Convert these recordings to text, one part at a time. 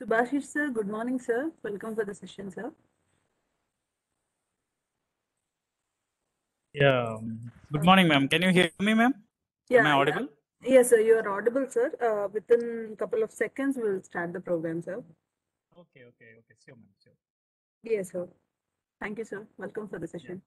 Subhashish sir, good morning sir. Welcome for the session sir. Yeah. um, Good morning, ma'am. Can you hear me, ma'am? Am I Yeah, audible? yes sir, you are audible sir. Uh, within a couple of seconds we'll start the program sir. Okay, okay, okay. Sure, ma'am. Sure. Yes sir. Thank you sir. Welcome for the session.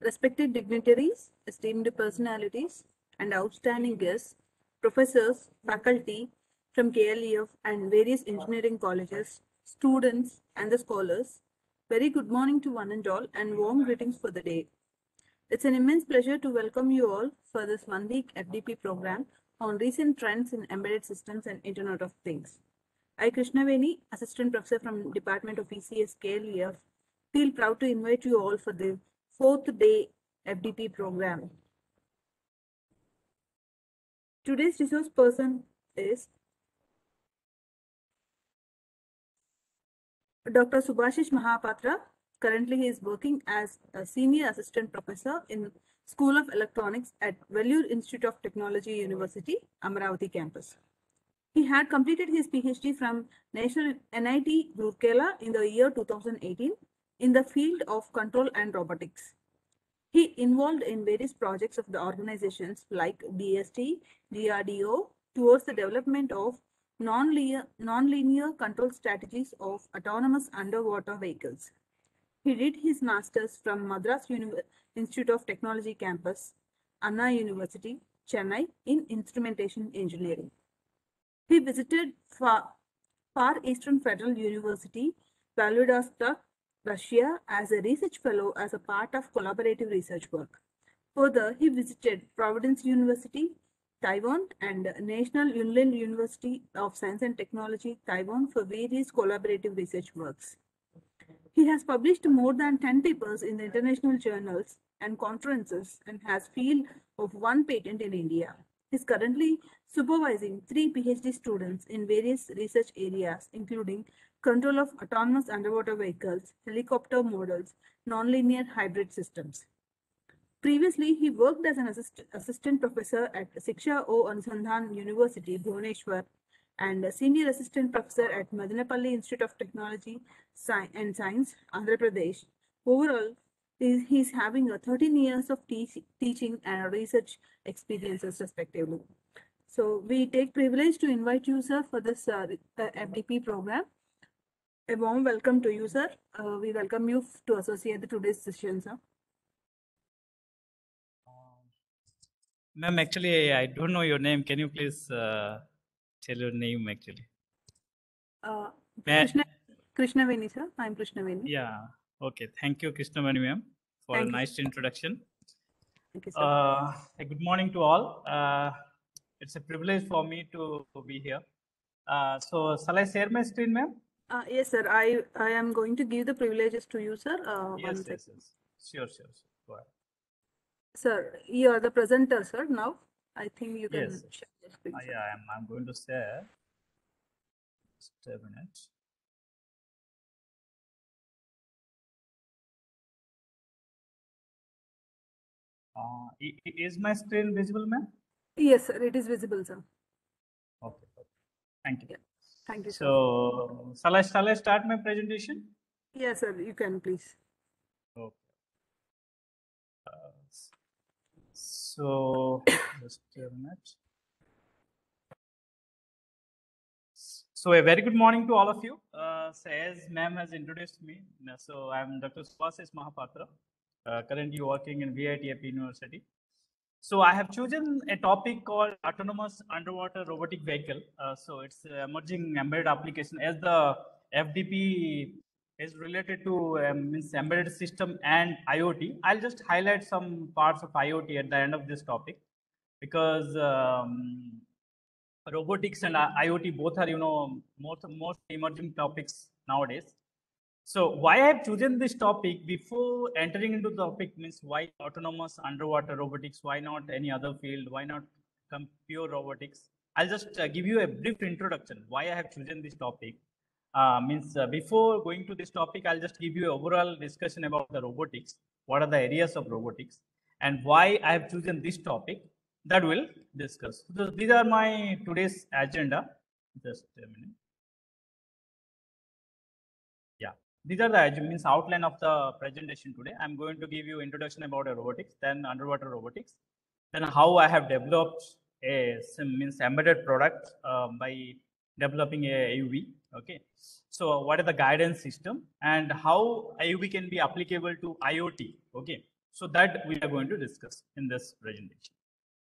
Respected dignitaries, esteemed personalities, and outstanding guests, professors, faculty from KLEF and various engineering colleges, students, and the scholars. Very good morning to one and all, and warm greetings for the day. It's an immense pleasure to welcome you all for this one week FDP program on recent trends in embedded systems and Internet of Things. I, Krishna Veni, Assistant Professor from Department of ECS KLEF, feel proud to invite you all for the fourth day FDP program. Today's resource person is Dr. Subhashish Mahapatra. Currently, he is working as a senior assistant professor in School of Electronics at Vellore Institute of Technology University, Amaravati campus. He had completed his PhD from National NIT Rourkela in the year 2018 in the field of control and robotics. He involved in various projects of the organizations like DST, DRDO towards the development of non-linear, non-linear control strategies of autonomous underwater vehicles. He did his master's from Madras Institute of Technology campus, Anna University, Chennai in instrumentation engineering. He visited Far, Far Eastern Federal University, Vladivostok, Russia as a research fellow as a part of collaborative research work. Further, he visited Providence University, Taiwan and National Yunlin University of Science and Technology, Taiwan for various collaborative research works. He has published more than 10 papers in the international journals and conferences and has field of one patent in India. He is currently supervising three PhD students in various research areas, including control of autonomous underwater vehicles, helicopter models, nonlinear hybrid systems. Previously, he worked as an assist- assistant professor at Siksha O Anusandhan University, Bhubaneswar, and a senior assistant professor at Madanapalle Institute of Technology Sci- and Science, Andhra Pradesh. Overall, he he is having a 13 years of teach- teaching and research experiences, respectively. So, we take privilege to invite you, sir, for this uh, uh, FDP program. A warm welcome to you, sir. Uh, we welcome you to associate the today's session, sir. Ma'am, actually, I don't know your name. Can you please uh, tell your name actually? Uh, Krishna, Krishna Veni, sir. I'm Krishna Veni. Yeah. Okay. Thank you, Krishnamani ma'am, for Thank a you. nice introduction. Thank you, sir. Uh, good morning to all. Uh, it's a privilege for me to be here. Uh, so, shall I share my screen, ma'am? Uh, yes, sir. I, I am going to give the privileges to you, sir. Uh, Yes, yes, yes. Sure, sure, sure. Go ahead. Sir, you are the presenter, sir, now. I think you can Yes. share the screen, Uh, yeah, I'm, I'm going to share. Just a minute. Uh, is my screen visible, ma'am? Yes, sir. It is visible, sir. Okay, okay. Thank you. Thank you. So, shall I, shall I start my presentation? Yes, sir. You can please. Okay. Uh, So, just a minute. So, a very good morning to all of you. Uh, so as ma'am has introduced me, so I'm Dr. Subhasis Mahapatra, uh, currently working in VIT-AP University. So I have chosen a topic called autonomous underwater robotic vehicle. Uh, so it's emerging embedded application as the FDP is related to um, means embedded system and IoT. I'll just highlight some parts of IoT at the end of this topic because um, robotics and uh, IoT both are you know most most emerging topics nowadays. So why I have chosen this topic before entering into the topic means why autonomous underwater robotics? Why not any other field? Why not pure robotics? I'll just uh, give you a brief introduction why I have chosen this topic. Uh, means uh, before going to this topic, I'll just give you overall discussion about the robotics. What are the areas of robotics and why I have chosen this topic that we'll discuss. So these are my today's agenda. Just a minute. These are the means outline of the presentation today. I'm going to give you introduction about robotics, then underwater robotics, then how I have developed a means embedded product uh, by developing a AUV. Okay, so what is the guidance system and how AUV can be applicable to IoT? Okay, so that we are going to discuss in this presentation.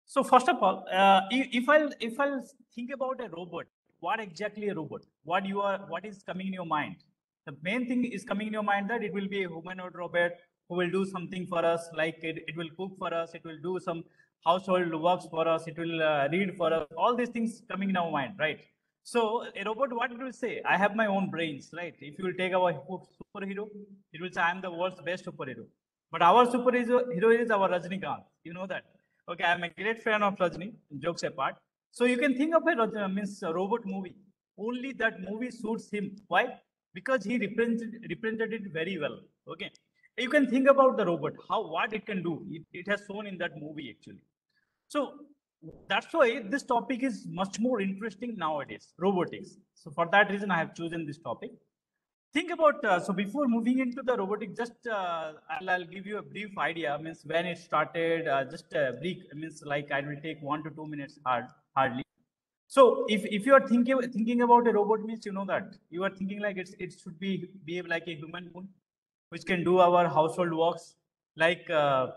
So first of all, uh, if, if I'll if I'll think about a robot, what exactly a robot? What you are what is coming in your mind? The main thing is coming in your mind that it will be a humanoid robot who will do something for us, like it, it will cook for us, it will do some household works for us, it will uh, read for us. All these things coming in our mind, right? So a robot, what it will say? I have my own brains, right? If you will take our superhero, it will say I am the world's best superhero. But our superhero hero is our Rajnikant. You know that. Okay, I'm a great fan of Rajni. Jokes apart. So you can think of a uh, means a robot movie. Only that movie suits him. Why? Because he represented represented it very well. Okay. You can think about the robot, how what it can do. It, it has shown in that movie actually. So that's why this topic is much more interesting nowadays, robotics. So for that reason, I have chosen this topic. Think about, uh, so before moving into the robotics, just uh, I'll, I'll, give you a brief idea, means when it started, uh, just a brief, means like I will take one to two minutes hard, hardly. So if, if you are thinking thinking about a robot means you know that you are thinking like it's it should be behave like a human which can do our household works like uh,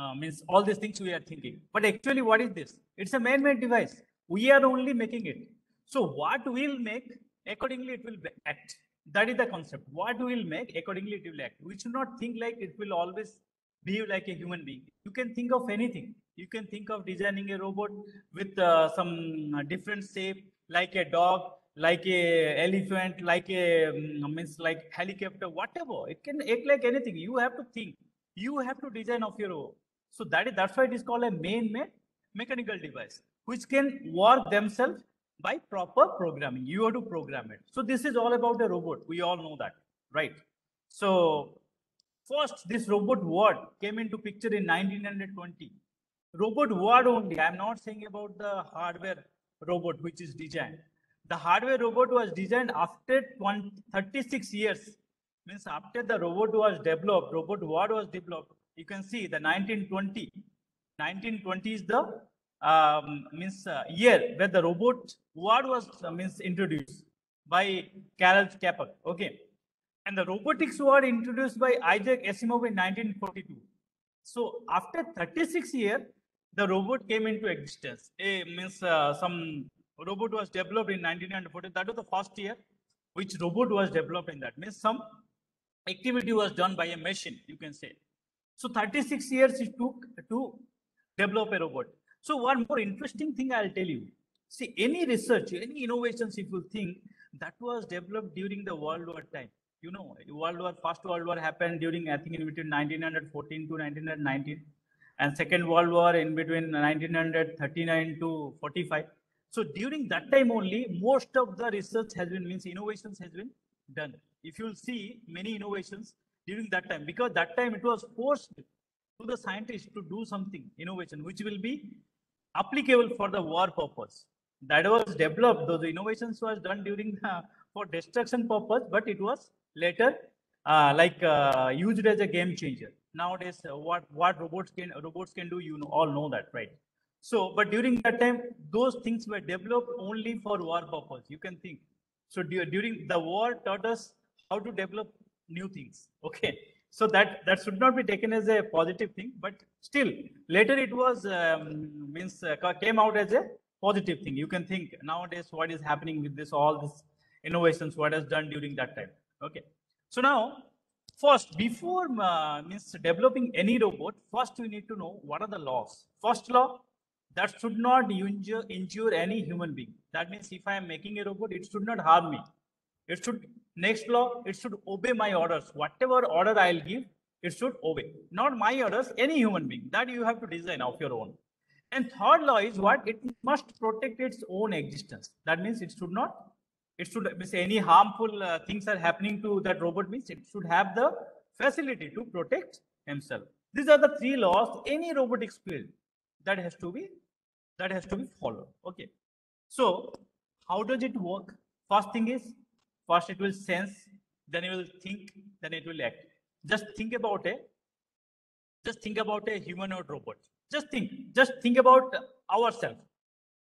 uh, means all these things we are thinking. But actually, what is this? It's a man-made device. We are only making it. So what we'll make, accordingly it will act. That is the concept. What we'll make, accordingly it will act. We should not think like it will always behave like a human being. You can think of anything. You can think of designing a robot with uh, some uh, different shape, like a dog, like a elephant, like a um, means like helicopter, whatever. It can act like anything. You have to think. You have to design of your own. So that is that's why it is called a man-made mechanical device, which can work themselves by proper programming. You have to program it. So this is all about a robot. We all know that, right? So first, this robot word came into picture in 1920. Robot word only. I'm not saying about the hardware robot which is designed. The hardware robot was designed after 36 years. Means after the robot was developed, robot word was developed, you can see the 1920 1920 is the um, means uh, year where the robot word was uh, means introduced by Karel Čapek. Okay, and the robotics word introduced by Isaac Asimov in 1942. So after 36 years, the robot came into existence. A means uh, some robot was developed in 1940. That was the first year which robot was developed in that. Means some activity was done by a machine, you can say. So 36 years it took to develop a robot. So one more interesting thing I'll tell you. See, any research, any innovations, if you think that was developed during the World War time. You know, World War, First World War happened during, I think, in between 1914 to 1919, and Second World War in between 1939 to 45. So during that time only, most of the research has been, means innovations has been done. If you'll see many innovations, during that time because that time it was forced to the scientists to do something innovation which will be applicable for the war purpose that was developed those innovations was done during the, for destruction purpose but it was later uh, like uh, used as a game changer nowadays uh, what what robots can robots can do you know, all know that right? So but during that time those things were developed only for war purpose you can think. So during the war taught us how to develop new things okay? So that that should not be taken as a positive thing but still later it was um, means uh, came out as a positive thing. You can think nowadays what is happening with this all this innovations what has done during that time okay? So now first before uh, means developing any robot first we need to know what are the laws first law that should not injure injure any human being that means if i am making a robot it should not harm me it should Next law, it should obey my orders. Whatever order I'll give, it should obey. Not my orders, any human being. That you have to design of your own. And third law is what? It must protect its own existence. That means it should not, it should, means any harmful uh, things are happening to that robot means it should have the facility to protect himself. These are the three laws, any robotics field that has to be, that has to be followed. Okay. So how does it work? First thing is First it will sense, then it will think, then it will act. Just think about a, just think about a humanoid robot. Just think, just think about ourselves.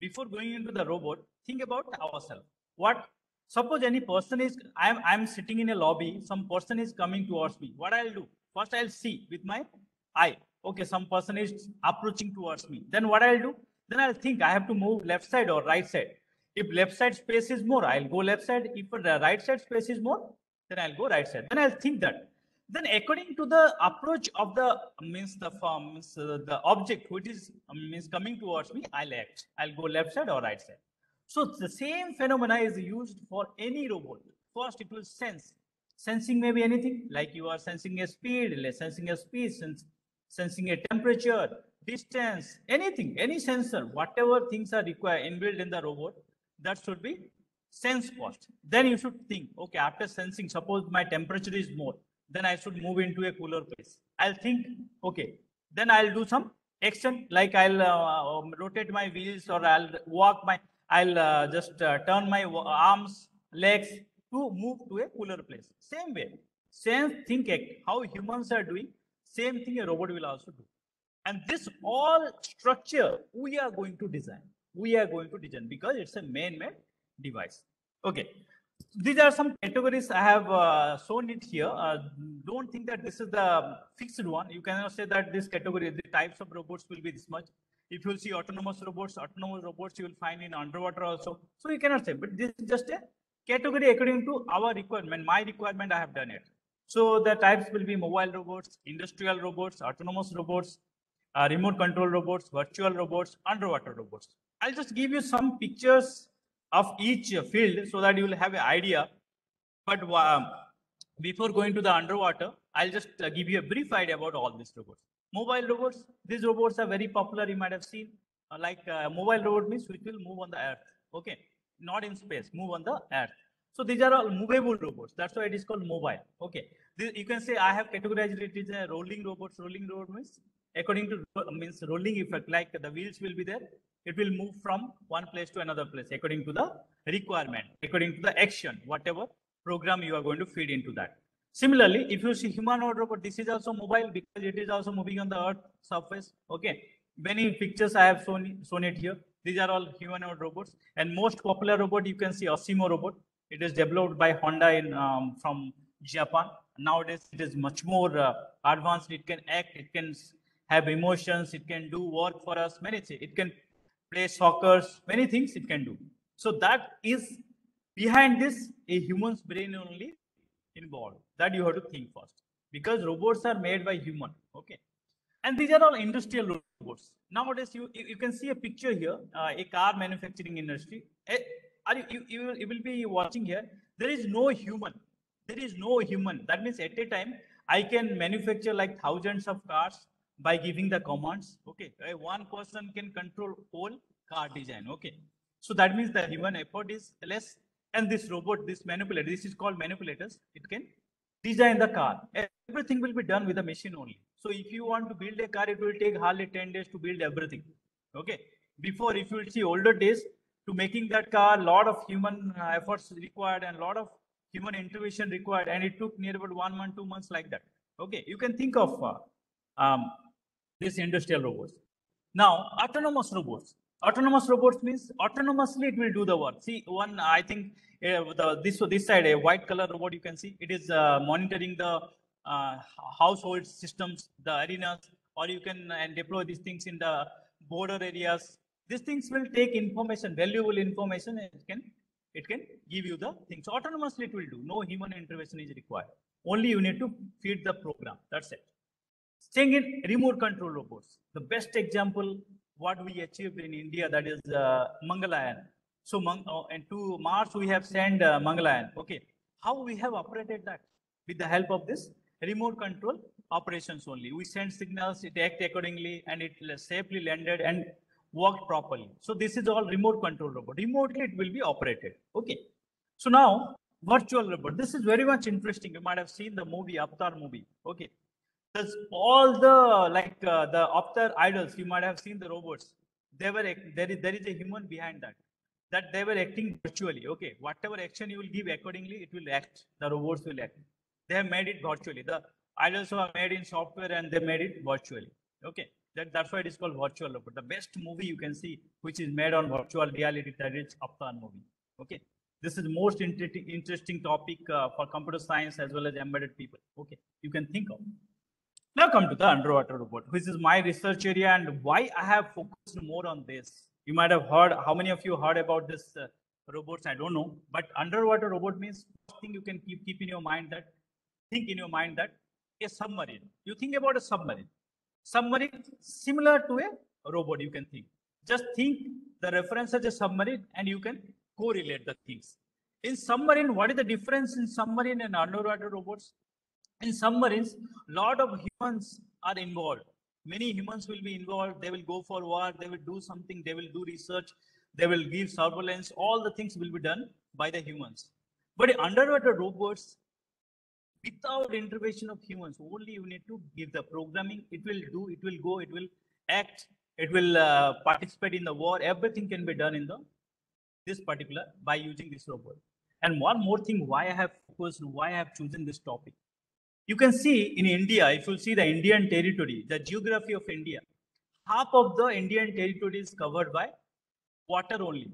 Before going into the robot, think about ourselves. What, suppose any person is, I'm, I'm sitting in a lobby, some person is coming towards me. What I'll do? First I'll see with my eye. okay, some person is approaching towards me. Then what I'll do? Then I'll think I have to move left side or right side. If left side space is more, I'll go left side. If the right side space is more, then I'll go right side. Then I'll think that. Then according to the approach of the means the form means uh, the object which is um, means coming towards me, I'll act. I'll go left side or right side. So the same phenomena is used for any robot. First, it will sense. Sensing may be anything like you are sensing a speed, sensing a speed, sens- sensing a temperature, distance, anything, any sensor, whatever things are required inbuilt in the robot, that should be sense first. Then you should think, okay, after sensing, suppose my temperature is more, then I should move into a cooler place. I'll think, okay, then I'll do some action like I'll uh, um, rotate my wheels or I'll walk my, I'll uh, just uh, turn my arms, legs to move to a cooler place. Same way, same think how humans are doing, same thing a robot will also do. And this all structure we are going to design. We are going to design because it's a main man-made device. Okay. These are some categories I have uh, shown it here. Uh, don't think that this is the fixed one. You cannot say that this category, the types of robots will be this much. If you will see autonomous robots, autonomous robots you will find in underwater also. So you cannot say, but this is just a category according to our requirement. My requirement, I have done it. So the types will be mobile robots, industrial robots, autonomous robots, uh, remote control robots, virtual robots, underwater robots. I'll just give you some pictures of each field so that you will have an idea. But um, before going to the underwater, I'll just uh, give you a brief idea about all these robots. Mobile robots, these robots are very popular. You might have seen, uh, like uh, mobile robot means which will move on the earth. Okay, not in space, move on the earth. So these are all movable robots. That's why it is called mobile. Okay, this, you can say I have categorized it as a rolling robots. Rolling robot means according to means rolling effect, like the wheels will be there. It will move from one place to another place according to the requirement, according to the action, whatever program you are going to feed into that. Similarly, if you see humanoid robot, this is also mobile because it is also moving on the earth surface. Okay. Many pictures I have shown, shown it here. These are all humanoid robots. And most popular robot you can see ASIMO robot. It is developed by Honda in um, from Japan. Nowadays it is much more uh, advanced. It can act. It can have emotions. It can do work for us. Many things. It can play soccer. Many things it can do. So that is behind this a human's brain only involved that you have to think first. Because robots are made by human okay? And these are all industrial robots. Nowadays you you you can see a picture here uh, a car manufacturing industry. Eh, are you, you you will- you will be watching here. There is no human. There is no human. That means at a time i can manufacture like thousands of cars by giving the commands okay? Uh, one person can control whole car design okay? So that means the human effort is less and this robot, this manipulator, this is called manipulators. It can design the car. Everything will be done with a machine only. So if you want to build a car, it will take hardly 10 days to build everything. Okay. Before, if you see older days, to making that car, lot of human uh, efforts required and lot of human intervention required, and it took near about one month, two months like that. Okay. You can think of uh, um, these industrial robots. Now, autonomous robots. Autonomous robots means autonomously it will do the work. See, one I think uh, the this this side a white color robot you can see it is uh, monitoring the uh, household systems, the arenas, or you can and deploy these things in the border areas. These things will take information, valuable information, and it can it can give you the things. Autonomously it will do. No human intervention is required. Only you need to feed the program. That's it. Staying in remote control robots, the best example what we achieved in India that is uh, Mangalyaan. So Mang- uh, and to Mars we have sent uh, Mangalyaan. Okay, how we have operated that with the help of this remote control operations only. We send signals, it act accordingly, and it safely landed and worked properly. So this is all remote control robot. Remotely it will be operated. Okay. So now virtual robot. This is very much interesting. You might have seen the movie Avatar movie. Okay. There's all the like uh, the Avatar idols. You might have seen the robots. They were there is there is a human behind that. That they were acting virtually. Okay. Whatever action you will give accordingly, it will act. The robots will act. They have made it virtually. The idols are made in software and they made it virtually. Okay. That, that's why it is called virtual robot. The best movie you can see, which is made on virtual reality, that is Avatar movie. Okay. This is most interesting interesting topic uh, for computer science as well as embedded people. Okay. You can think of. Now come to the underwater robot, which is my research area and why I have focused more on this. You might have heard, how many of you heard about this uh, robots? I don't know, but underwater robot means thing you can keep, keep in your mind that, think in your mind that a submarine. You think about a submarine. Submarine similar to a robot, you can think. Just think the reference as a submarine and you can correlate the things. In submarine, what is the difference in submarine and underwater robots? In submarines, a lot of humans are involved. Many humans will be involved. They will go for war. They will do something. They will do research. They will give surveillance. All the things will be done by the humans. But underwater robots, without intervention of humans, only you need to give the programming. It will do. It will go. It will act. It will uh, participate in the war. Everything can be done in the this particular by using this robot. And one more thing, why I have focused, why I have chosen this topic. You can see in India, if you see the Indian territory, the geography of India, half of the Indian territory is covered by water only.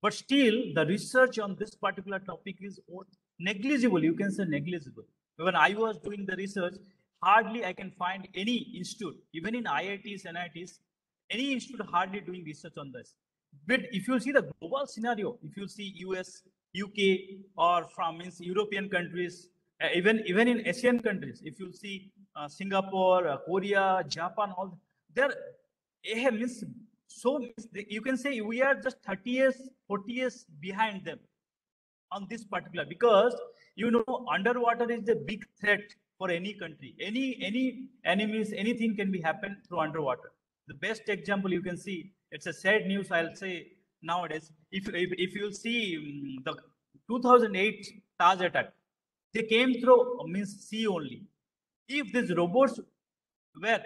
But still, the research on this particular topic is negligible. You can say negligible. When I was doing the research, hardly I can find any institute, even in IITs, NITs, any institute hardly doing research on this. But if you see the global scenario, if you see US, UK, or from means European countries, even even in Asian countries, if you see uh, Singapore, uh, Korea, Japan, all there eh, means so you can say we are just 30 years, 40 years behind them on this particular because you know underwater is the big threat for any country. Any any enemies, anything can be happen through underwater. The best example you can see it's a sad news i'll say nowadays if if, if you see um, the 2008 taj attack they came through uh, means sea only. If these robots were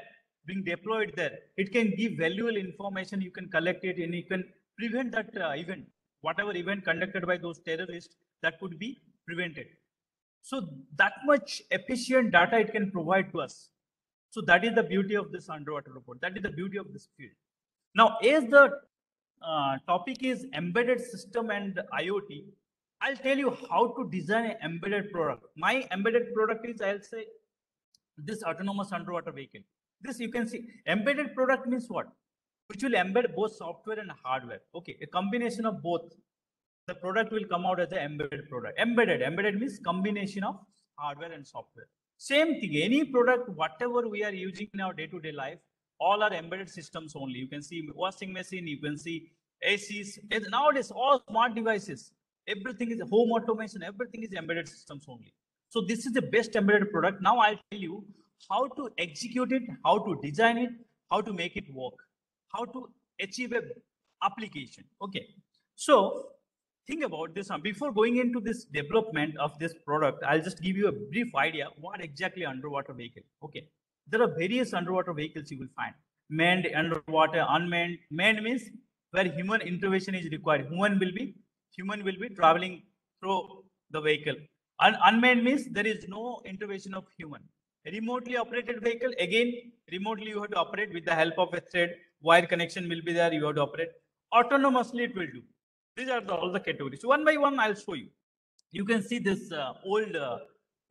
being deployed there it can give valuable information. You can collect it and you can prevent that uh, event. Whatever event conducted by those terrorists that could be prevented. So that much efficient data it can provide to us. So that is the beauty of this underwater robot. That is the beauty of this field. Now, as the uh, topic is embedded system and IoT, I'll tell you how to design an embedded product. My embedded product is, I'll say, this autonomous underwater vehicle. This you can see, embedded product means what? Which will embed both software and hardware. Okay, a combination of both. The product will come out as an embedded product. Embedded, embedded means combination of hardware and software. Same thing, any product, whatever we are using in our day-to-day -day life, all are embedded systems only. You can see washing machine, you can see ACs. Nowadays, all smart devices, everything is home automation, everything is embedded systems only. So this is the best embedded product. Now I'll tell you how to execute it, how to design it, how to make it work, how to achieve a application. Okay. So think about this. Before going into this development of this product, I'll just give you a brief idea what exactly underwater vehicle. Okay there are various underwater vehicles you will find. Manned, underwater, unmanned. Manned means where human intervention is required. Human will be human will be traveling through the vehicle. Un unmanned means there is no intervention of human. A remotely operated vehicle, again, remotely you have to operate with the help of a thread. Wire connection will be there, you have to operate. Autonomously it will do. These are the, all the categories. One by one, I'll show you. You can see this uh, old uh,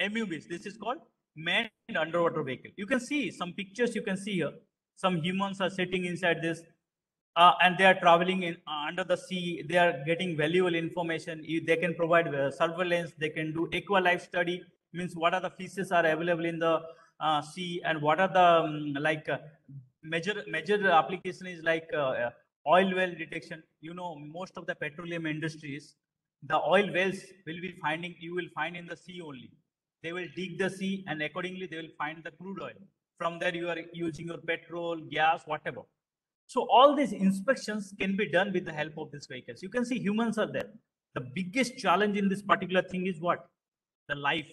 MUVs. This is called manned underwater vehicle. You can see some pictures you can see here. Some humans are sitting inside this uh, and they are traveling in uh, under the sea. They are getting valuable information. They can provide uh, surveillance. They can do aqua life study. Means what are the fishes are available in the uh, sea and what are the um, like uh, major major application is like uh, oil well detection. You know most of the petroleum industries, the oil wells will be finding you will find in the sea only they will dig the sea and accordingly they will find the crude oil. From there you are using your petrol, gas, whatever. So all these inspections can be done with the help of these vehicles. You can see humans are there. The biggest challenge in this particular thing is what? The life,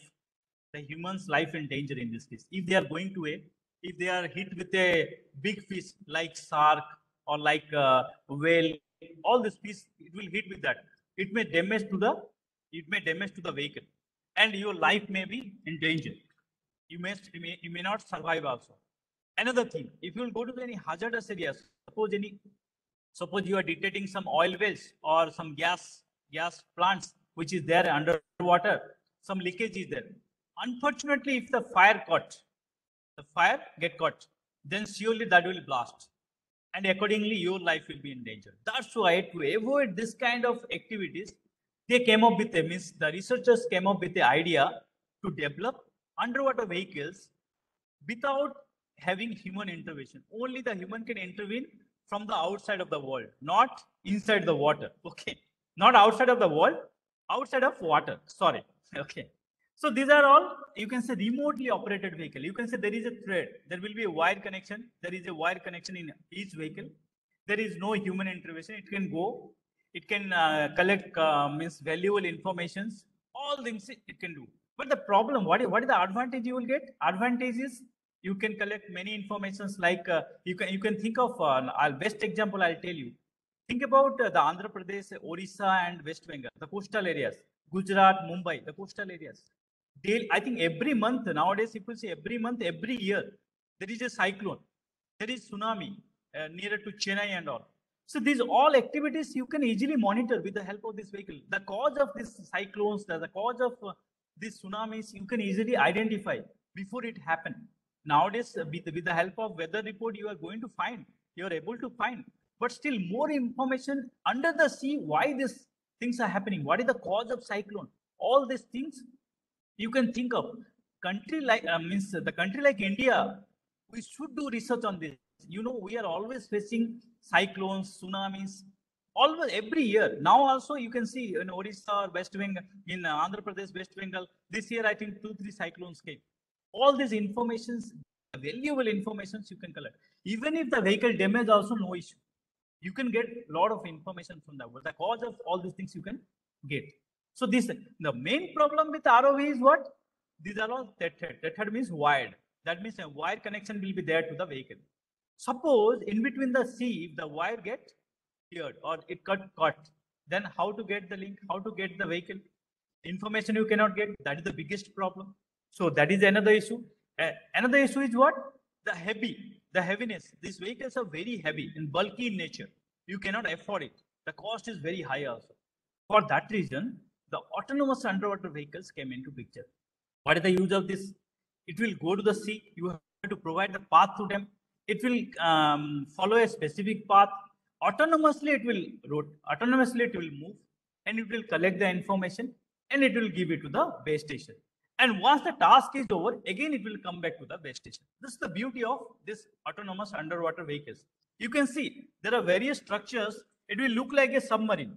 the human's life in danger in this case. If they are going to a, if they are hit with a big fish like shark or like a whale, all this fish, it will hit with that. It may damage to the, it may damage to the vehicle and your life may be in danger. You may, you may, you may not survive also. Another thing, if you will go to any hazardous areas, suppose any, suppose you are detecting some oil wells or some gas, gas plants, which is there underwater, some leakage is there. Unfortunately, if the fire caught, the fire get caught, then surely that will blast. And accordingly, your life will be in danger. That's why to avoid this kind of activities, they came up with a means the researchers came up with the idea to develop underwater vehicles without having human intervention. Only the human can intervene from the outside of the world, not inside the water. Okay. Not outside of the world, outside of water. Sorry. Okay. So these are all, you can say remotely operated vehicle. You can say there is a thread. There will be a wire connection. There is a wire connection in each vehicle. There is no human intervention. It can go. It can uh, collect uh, means valuable informations. All things it can do. But the problem, what is, what is the advantage you will get? Advantage is you can collect many informations like uh, you can you can think of uh, I'll best example I'll tell you. Think about uh, the Andhra Pradesh, Orissa, and West Bengal, the coastal areas, Gujarat, Mumbai, the coastal areas. Daily, I think every month nowadays, people say every month, every year, there is a cyclone, there is tsunami uh, nearer to Chennai and all. So these all activities you can easily monitor with the help of this vehicle. The cause of these cyclones, the, the cause of uh, these tsunamis, you can easily identify before it happen. Nowadays, with, with the help of weather report, you are going to find, you are able to find, but still more information under the sea, why these things are happening, what is the cause of cyclone, all these things you can think of. Country like, uh, means the country like India, we should do research on this. You know, we are always facing cyclones, tsunamis, always every year. Now also you can see in Odisha, West Bengal, in Andhra Pradesh, West Bengal, this year I think two, three cyclones came. All these informations, valuable informations you can collect. Even if the vehicle damage also no issue. You can get a lot of information from that. The cause of all these things you can get. So this, the main problem with ROV is what? These are all tethered. Tethered means wired. That means a wire connection will be there to the vehicle. Suppose in between the sea, if the wire get cleared or it cut cut, then how to get the link? How to get the vehicle? Information you cannot get. That is the biggest problem. So that is another issue. Uh, another issue is what? The heavy, the heaviness. These vehicles are very heavy and bulky in nature. You cannot afford it. The cost is very high also. For that reason, the autonomous underwater vehicles came into picture. What is the use of this? It will go to the sea. You have to provide the path to them. It will um, follow a specific path. Autonomously, it will route. Autonomously, it will move, and it will collect the information, and it will give it to the base station. And once the task is over, again it will come back to the base station. This is the beauty of this autonomous underwater vehicles. You can see there are various structures. It will look like a submarine.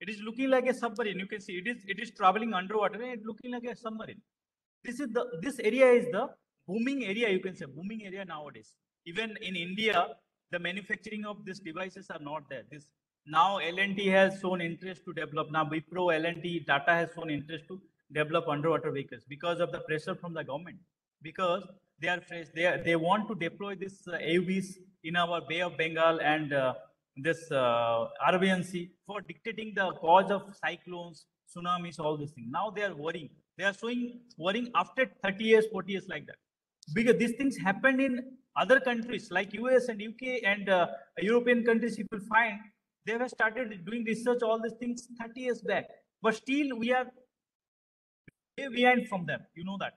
It is looking like a submarine. You can see it is it is traveling underwater and it looking like a submarine. This is the this area is the booming area. You can say booming area nowadays. Even in India, the manufacturing of these devices are not there. This now L&T has shown interest to develop. Now Wipro, L&T, has shown interest to develop underwater vehicles because of the pressure from the government. Because they are fresh, they are, they want to deploy this uh, AUVs in our Bay of Bengal and uh, this uh, Arabian Sea for dictating the cause of cyclones, tsunamis, all these things. Now they are worrying. They are showing worrying after 30 years, 40 years like that. Because these things happened in other countries like US and UK and uh, European countries, you will find they have started doing research, all these things 30 years back. But still we are way behind from them. You know that.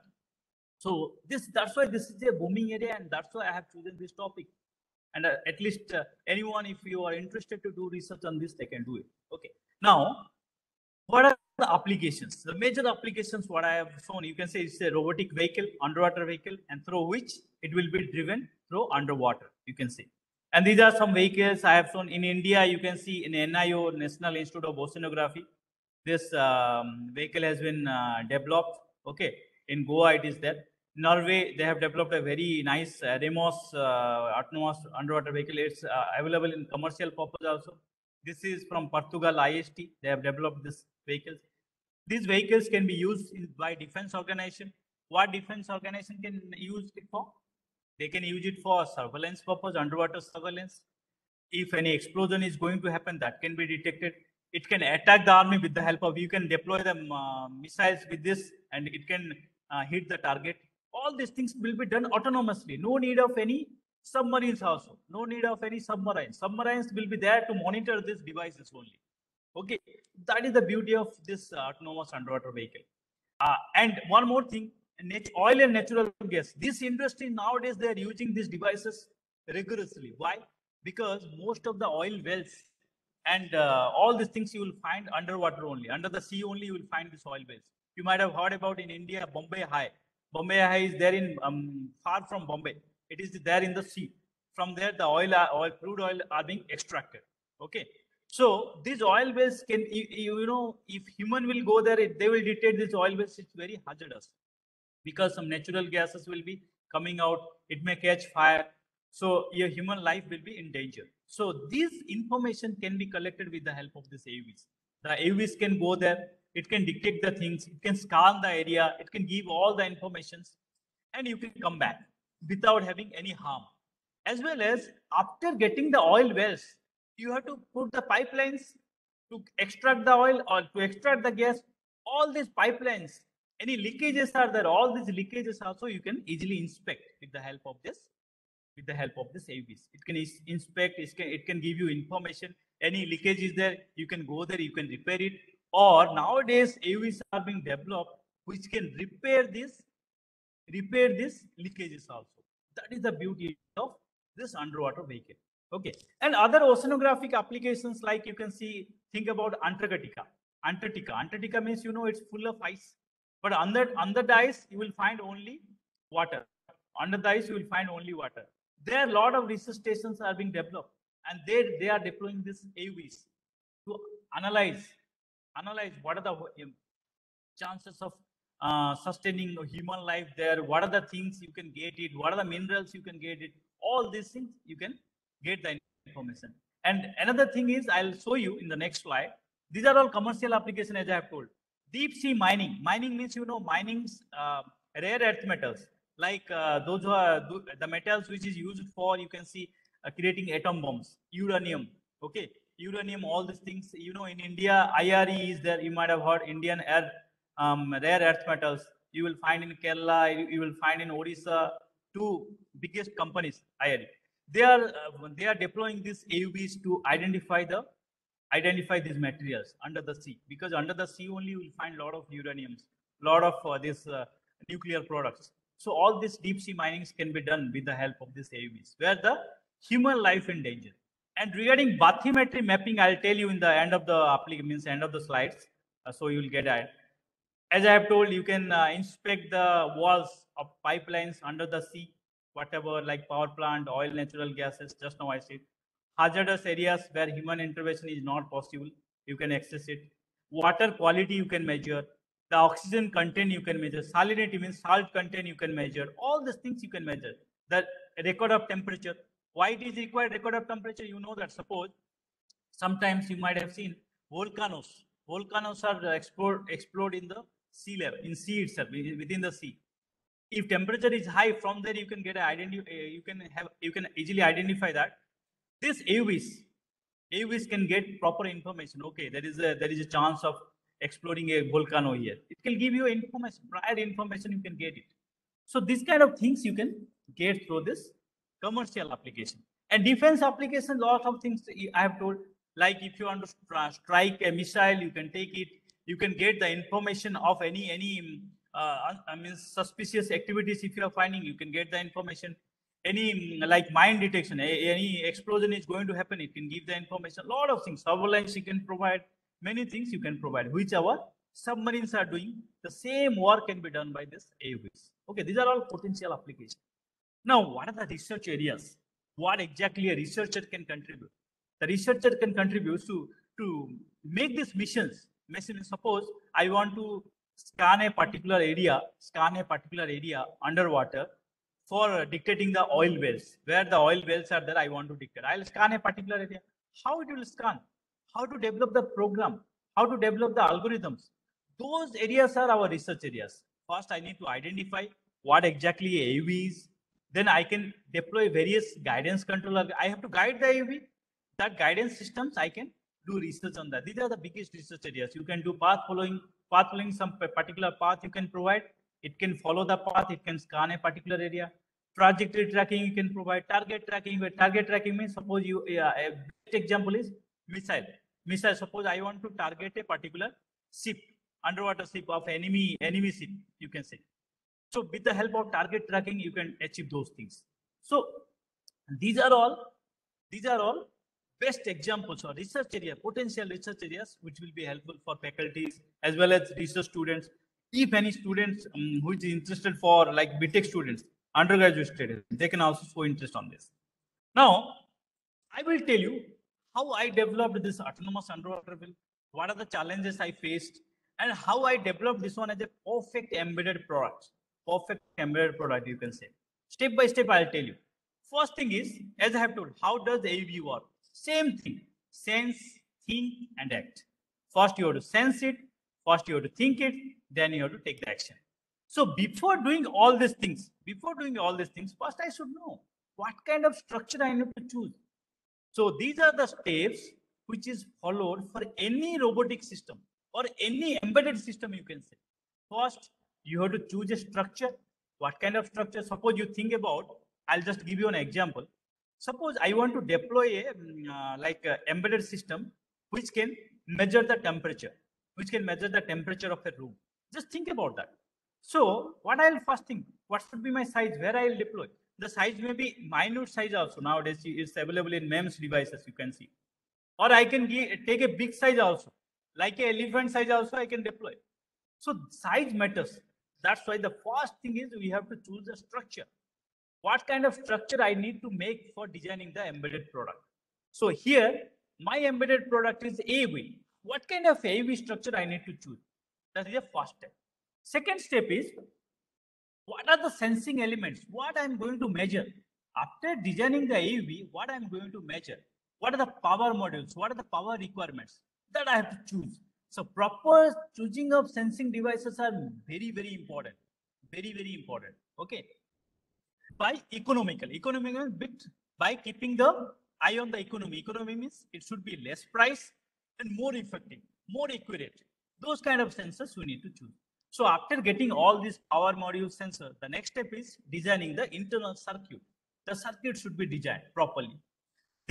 So this that's why this is a booming area, and that's why I have chosen this topic. And uh, at least uh, anyone, if you are interested to do research on this, they can do it. Okay. Now, what are the applications? The major applications, what I have shown, you can say it's a robotic vehicle, underwater vehicle, and through which it will be driven through underwater. You can see. And these are some vehicles I have shown in India. You can see in NIO, National Institute of Oceanography, this um, vehicle has been uh, developed. Okay, in Goa it is there. Norway, they have developed a very nice uh, REMUS uh, autonomous underwater vehicle. It's uh, available in commercial purpose also. This is from Portugal IST. They have developed this vehicles. These vehicles can be used in, by defense organization. What defense organization can use it for? They can use it for surveillance purpose, underwater surveillance. If any explosion is going to happen, that can be detected it can attack the army with the help of you can deploy the uh, missiles with this and it can uh, hit the target. All these things will be done autonomously. No need of any submarines also. No need of any submarines. Submarines will be there to monitor these devices only. Okay? That is the beauty of this uh, autonomous underwater vehicle. Uh, and one more thing. Oil and natural gas. This industry nowadays they are using these devices rigorously. Why? Because most of the oil wells and uh, all these things you will find underwater only. Under the sea only you will find these oil wells. You might have heard about in India Bombay High. Bombay High is there in um, far from Bombay. It is there in the sea. From there the oil, oil crude oil are being extracted. Okay. So these oil wells can you, you know if human will go there, it, they will detect this oil wells. It's very hazardous because some natural gases will be coming out. It may catch fire. So your human life will be in danger. So this information can be collected with the help of this AUVs. The AUVs can go there. It can detect the things. It can scan the area. It can give all the informations, and you can come back without having any harm. As well as after getting the oil wells, you have to put the pipelines to extract the oil or to extract the gas. All these pipelines, any leakages are there. All these leakages also you can easily inspect with the help of this with the help of this AVs. It can inspect, it can, it can give you information. Any leakage is there, you can go there, you can repair it. Or nowadays, AVs are being developed which can repair this, repair this leakages also. That is the beauty of this underwater vehicle. Okay. And other oceanographic applications, like you can see, think about Antarctica. Antarctica. Antarctica means you know it's full of ice. But under under the ice, you will find only water. Under the ice, you will find only water there are a lot of research stations are being developed and they they are deploying this AUVs to analyze analyze what are the chances of uh, sustaining human life there what are the things you can get it what are the minerals you can get it. All these things you can get the information. And another thing is i'll show you in the next slide. These are all commercial application as i have told. Deep sea mining. Mining means you know mining's uh, rare earth metals like uh, those are the metals which is used for you can see uh, creating atom bombs uranium okay? Uranium all these things you know in india ire is there. You might have heard indian air um, rare earth metals. You will find in kerala you, will find in odisha two biggest companies ire they are uh, they are deploying these auvs to identify the identify these materials under the sea. Because under the sea only you will find a lot of uraniums lot of uh, this uh, nuclear products so all these deep sea minings can be done with the help of these AUVs, where the human life in danger. And regarding bathymetry mapping, I'll tell you in the end of the means end of the slides, uh, so you will get it. As I have told, you can uh, inspect the walls of pipelines under the sea, whatever like power plant, oil, natural gases. Just now I said hazardous areas where human intervention is not possible, you can access it. Water quality you can measure the oxygen content you can measure salinity means salt content you can measure all these things you can measure. The record of temperature. Why it is required record of temperature? You know that suppose sometimes you might have seen volcanoes. Volcanoes are explode explode in the sea level in sea itself within the sea. If temperature is high from there you can get a uh, you can have you can easily identify that this AUVs AUVs can get proper information. Okay there is a there is a chance of exploding a volcano here. It can give you information, prior information, you can get it. So these kind of things you can get through this commercial application. And defense application, lot of things I have told, like if you want to strike a missile, you can take it. You can get the information of any any uh, I mean suspicious activities. If you are finding, you can get the information. Any like mine detection, any explosion is going to happen, it can give the information. A lot of things. Surveillance you can provide many things you can provide, which our submarines are doing. The same work can be done by this AUVs. Okay, these are all potential applications. Now, what are the research areas? What exactly a researcher can contribute? The researcher can contribute to, to make these missions. Mission, suppose I want to scan a particular area, scan a particular area underwater for dictating the oil wells. Where the oil wells are there, I want to dictate. I'll scan a particular area. How it will scan? How to develop the program, how to develop the algorithms. Those areas are our research areas. First, I need to identify what exactly AUV is. Then I can deploy various guidance controller. I have to guide the AUV. That guidance systems, I can do research on that. These are the biggest research areas. You can do path following, path following some particular path you can provide. It can follow the path. It can scan a particular area. Trajectory tracking you can provide. Target tracking. Where target tracking means suppose you a best example is missile missile suppose i want to target a particular ship underwater ship of enemy enemy ship you can say So with the help of target tracking, you can achieve those things. So these are all, these are all best examples or research area, potential research areas, which will be helpful for faculties as well as research students. If any students um, who is interested for like BTech students, undergraduate students, they can also show interest on this. Now, I will tell you how I developed this autonomous underwater wheel, what are the challenges I faced, and how I developed this one as a perfect embedded product. Perfect embedded product, you can say. Step by step, I'll tell you. First thing is, as I have told, how does AUV work? Same thing, sense, think, and act. First, you have to sense it. First, you have to think it. Then you have to take the action. So before doing all these things, before doing all these things, first I should know what kind of structure I need to choose. So these are the steps which is followed for any robotic system or any embedded system you can say. First, you have to choose a structure. What kind of structure? Suppose you think about, I'll just give you an example. Suppose I want to deploy a mm, uh, like a embedded system which can measure the temperature, which can measure the temperature of a room. Just think about that. So what I'll first think, what should be my size, where I'll deploy? The size may be minute size also. Nowadays it's available in MEMS devices, you can see. Or I can give, take a big size also, like a elephant size also I can deploy. So size matters. That's why the first thing is we have to choose the structure. What kind of structure I need to make for designing the embedded product. So here, my embedded product is AV. What kind of AV structure I need to choose? That is the first step. Second step is, what are the sensing elements? What I'm going to measure? After designing the AV, what I'm going to measure? What are the power modules? What are the power requirements? That I have to choose. So proper choosing of sensing devices are very, very important. Very, very important. Okay. By economical. Economical bit by keeping the eye on the economy. Economy means it should be less price and more effective, more accurate. Those kind of sensors we need to choose. So after getting all these power module sensor, the next step is designing the internal circuit. The circuit should be designed properly.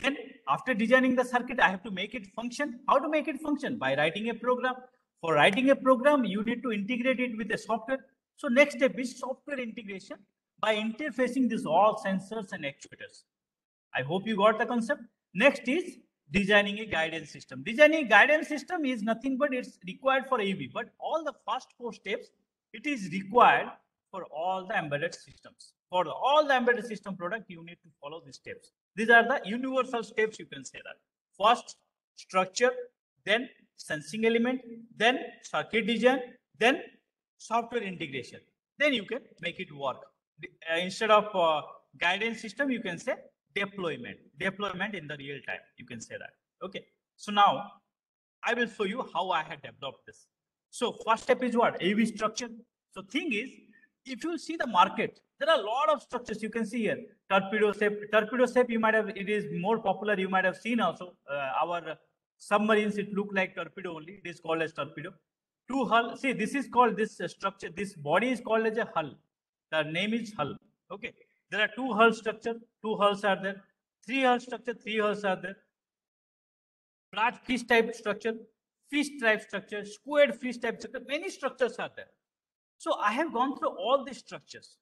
Then after designing the circuit, I have to make it function. How to make it function? By writing a program. For writing a program, you need to integrate it with the software. So next step is software integration by interfacing these all sensors and actuators. I hope you got the concept. Next is designing a guidance system. Designing a guidance system is nothing but it's required for AV, but all the first four steps, it is required for all the embedded systems. For the, all the embedded system product, you need to follow these steps. These are the universal steps, you can say that. First, structure, then sensing element, then circuit design, then software integration. Then you can make it work. Uh, instead of uh, guidance system, you can say deployment. Deployment in the real time, you can say that. Okay. So now I will show you how I had developed this. So first step is what? AV structure. So thing is, if you see the market, there are a lot of structures you can see here. Torpedo shape, torpedo shape, you might have, it is more popular. You might have seen also uh, our submarines, it look like torpedo only. It is called as torpedo. Two hull, see, this is called this structure. This body is called as a hull. The name is hull. Okay. There are two hull structure, two hulls are there. Three hull structure, three hulls are there. Flat fish type structure, fish type structure, squared fish type structure, many structures are there. So I have gone through all these structures.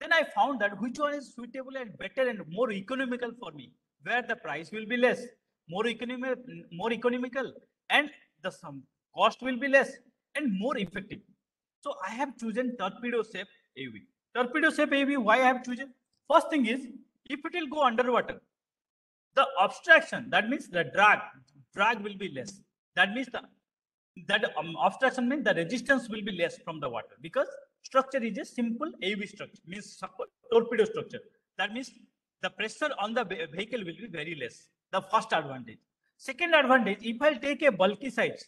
Then I found that which one is suitable and better and more economical for me, where the price will be less, more economical, more economical, and the some cost will be less and more effective. So I have chosen torpedo shape AV. Torpedo shape AV, why I have chosen? First thing is, if it will go underwater, the obstruction, that means the drag, drag will be less. That means the that um, obstruction means the resistance will be less from the water because structure is a simple AV structure, means torpedo structure. That means the pressure on the vehicle will be very less. The first advantage. Second advantage, if I take a bulky size,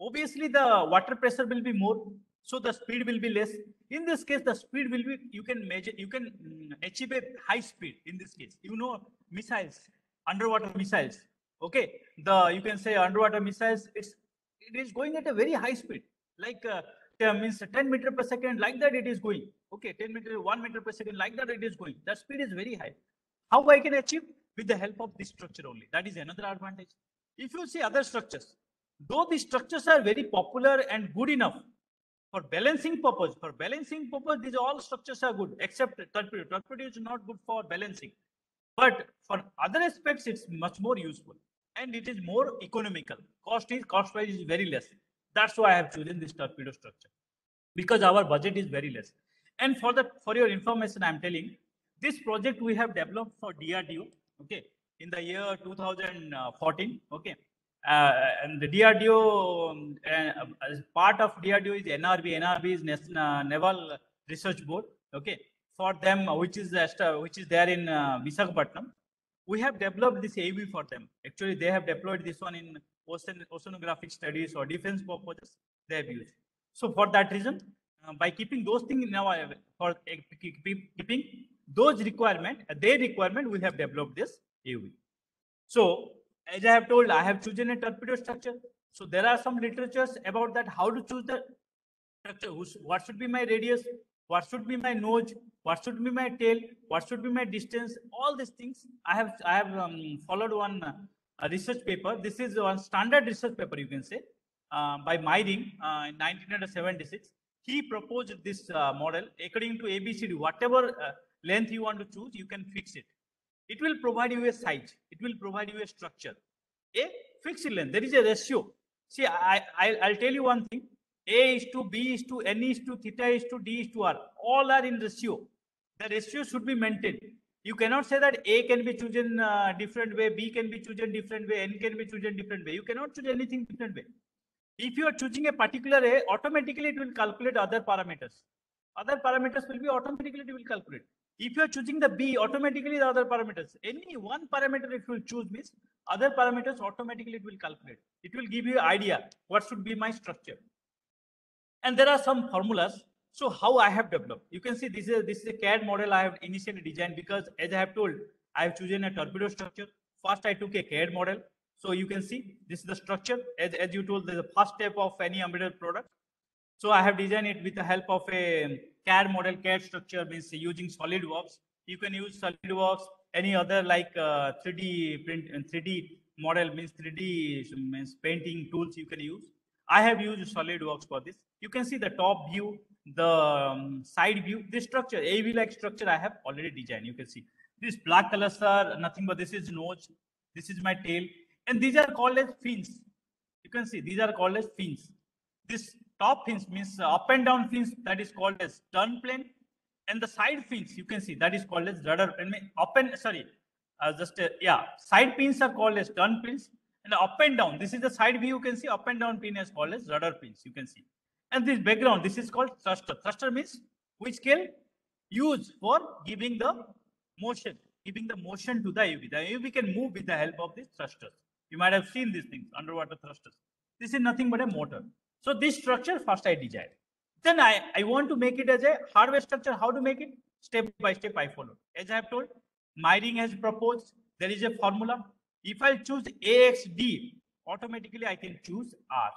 obviously the water pressure will be more, so the speed will be less. In this case, the speed will be, you can measure, you can mm, achieve a high speed in this case. You know, missiles, underwater missiles, okay? The, you can say underwater missiles, it's it is going at a very high speed, like uh, means 10 meter per second, like that it is going. Okay, 10 meter, 1 meter per second, like that it is going. That speed is very high. How I can achieve? With the help of this structure only. That is another advantage. If you see other structures, though these structures are very popular and good enough For balancing purpose, for balancing purpose, these all structures are good except torpedo. Torpedo is not good for balancing. But for other aspects, it's much more useful and it is more economical. Cost is cost wise is very less. That's why I have chosen this torpedo structure because our budget is very less. And for the for your information, I'm telling this project we have developed for DRDO. Okay, in the year 2014. Okay, and the DRDO um, uh, as part of DRDO is NRB. NRB is National Naval Research Board. Okay, for them, which is which is there in uh, Visakhapatnam we have developed this AV for them. Actually, they have deployed this one in ocean, oceanographic studies or defense purposes they have used. So for that reason, uh, by keeping those things in our for uh, keeping those requirement, uh, their requirement, we have developed this AV. So as I have told, I have chosen a torpedo structure. So there are some literatures about that, how to choose the structure, what should be my radius, what should be my nose, what should be my tail, what should be my distance, all these things. I have I have um, followed one uh, research paper. This is one standard research paper, you can say, uh, by Myring uh, in 1976. He proposed this uh, model according to ABCD, whatever uh, length you want to choose, you can fix it. It will provide you a size. It will provide you a structure. A fixed length. There is a ratio. See, I, I I'll tell you one thing a is to B is to N is to theta is to D is to R. All are in ratio. The ratio should be maintained. You cannot say that A can be chosen uh, different way, B can be chosen different way, N can be chosen different way. You cannot choose anything different way. If you are choosing a particular A, automatically it will calculate other parameters. Other parameters will be automatically it will calculate. If you are choosing the B, automatically the other parameters. Any one parameter if you choose means other parameters automatically it will calculate. It will give you idea what should be my structure. And there are some formulas. So how I have developed, you can see this is, this is a CAD model I have initially designed because as I have told, I have chosen a torpedo structure. First, I took a CAD model. So you can see this is the structure. As, as you told, the first step of any embedded product. So I have designed it with the help of a CAD model. CAD structure means using SolidWorks. You can use SolidWorks, any other like uh, 3D print and 3D model means 3D means painting tools you can use. I have used SolidWorks for this. You can see the top view, the um, side view, this structure, AV-like structure I have already designed. You can see this black colors are nothing but this is nose, this is my tail, and these are called as fins. You can see these are called as fins. This top fins means uh, up and down fins that is called as turn plane, and the side fins you can see that is called as rudder. And up and sorry, uh, just uh, yeah, side pins are called as turn pins, and up and down. This is the side view. You can see up and down pin is called as rudder pins. You can see. And this background, this is called thruster. Thruster means which can use for giving the motion, giving the motion to the UV. The UV can move with the help of these thrusters. You might have seen these things, underwater thrusters. This is nothing but a motor. So this structure first I designed. Then I, I want to make it as a hardware structure. How to make it? Step by step I follow. As I have told, Myring has proposed, there is a formula. If I choose AXD, automatically I can choose R.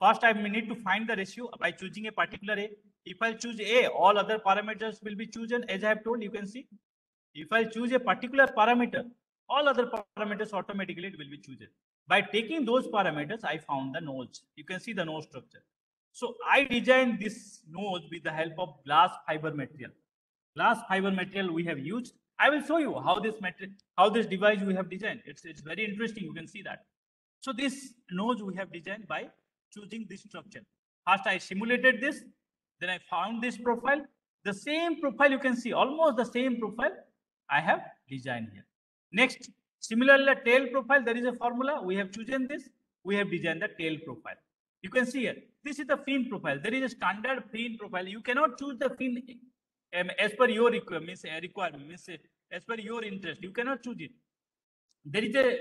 First, I need to find the ratio by choosing a particular A. If I choose A, all other parameters will be chosen. As I have told, you can see. If I choose a particular parameter, all other parameters automatically it will be chosen. By taking those parameters, I found the nodes. You can see the node structure. So I designed this node with the help of glass fiber material. Glass fiber material we have used. I will show you how this material, how this device we have designed. It's, it's very interesting. You can see that. So this node we have designed by choosing this structure. First, I simulated this. Then I found this profile. The same profile you can see, almost the same profile I have designed here. Next, similarly, tail profile, there is a formula. We have chosen this. We have designed the tail profile. You can see here. This is the fin profile. There is a standard fin profile. You cannot choose the fin um, as per your requirements, uh, requirement, uh, as per your interest. You cannot choose it. There is a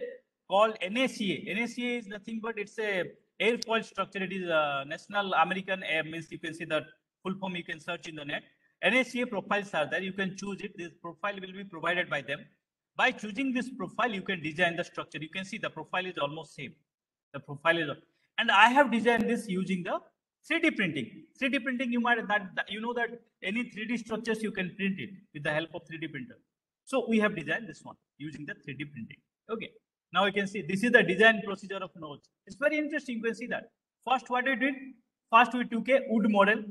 called NACA. NACA is nothing but it's a airfoil structure. It is a National American Air means you can see the full form you can search in the net. NACA profiles are there. You can choose it. This profile will be provided by them. By choosing this profile, you can design the structure. You can see the profile is almost same. The profile is, and I have designed this using the 3D printing. 3D printing, you might that, you know that any 3D structures you can print it with the help of 3D printer. So we have designed this one using the 3D printing. Okay. Now you can see this is the design procedure of nodes. It's very interesting. You can see that. First, what I did, first we took a wood model.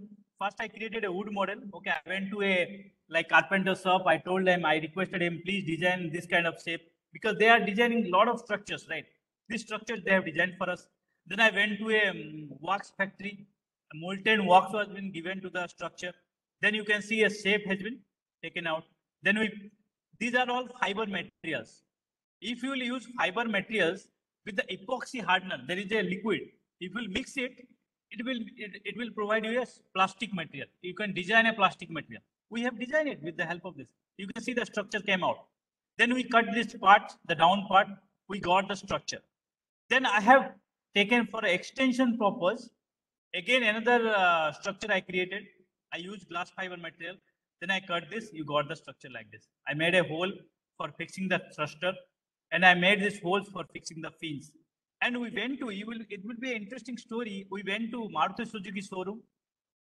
First I created a wood model. Okay, I went to a like carpenter shop. I told them, I requested him, please design this kind of shape because they are designing a lot of structures, right? These structures they have designed for us. Then I went to a um, wax factory. A molten wax was been given to the structure. Then you can see a shape has been taken out. Then we, these are all fiber materials. If you will use fiber materials with the epoxy hardener, there is a liquid. If you will mix it, it will it, it will provide you a plastic material. You can design a plastic material. We have designed it with the help of this. You can see the structure came out. Then we cut this part, the down part, we got the structure. Then I have taken for extension purpose, again another uh, structure I created. I used glass fiber material. Then I cut this, you got the structure like this. I made a hole for fixing the thruster and I made this holes for fixing the fins. And we went to, you will, it will be an interesting story. We went to Maruti Suzuki showroom.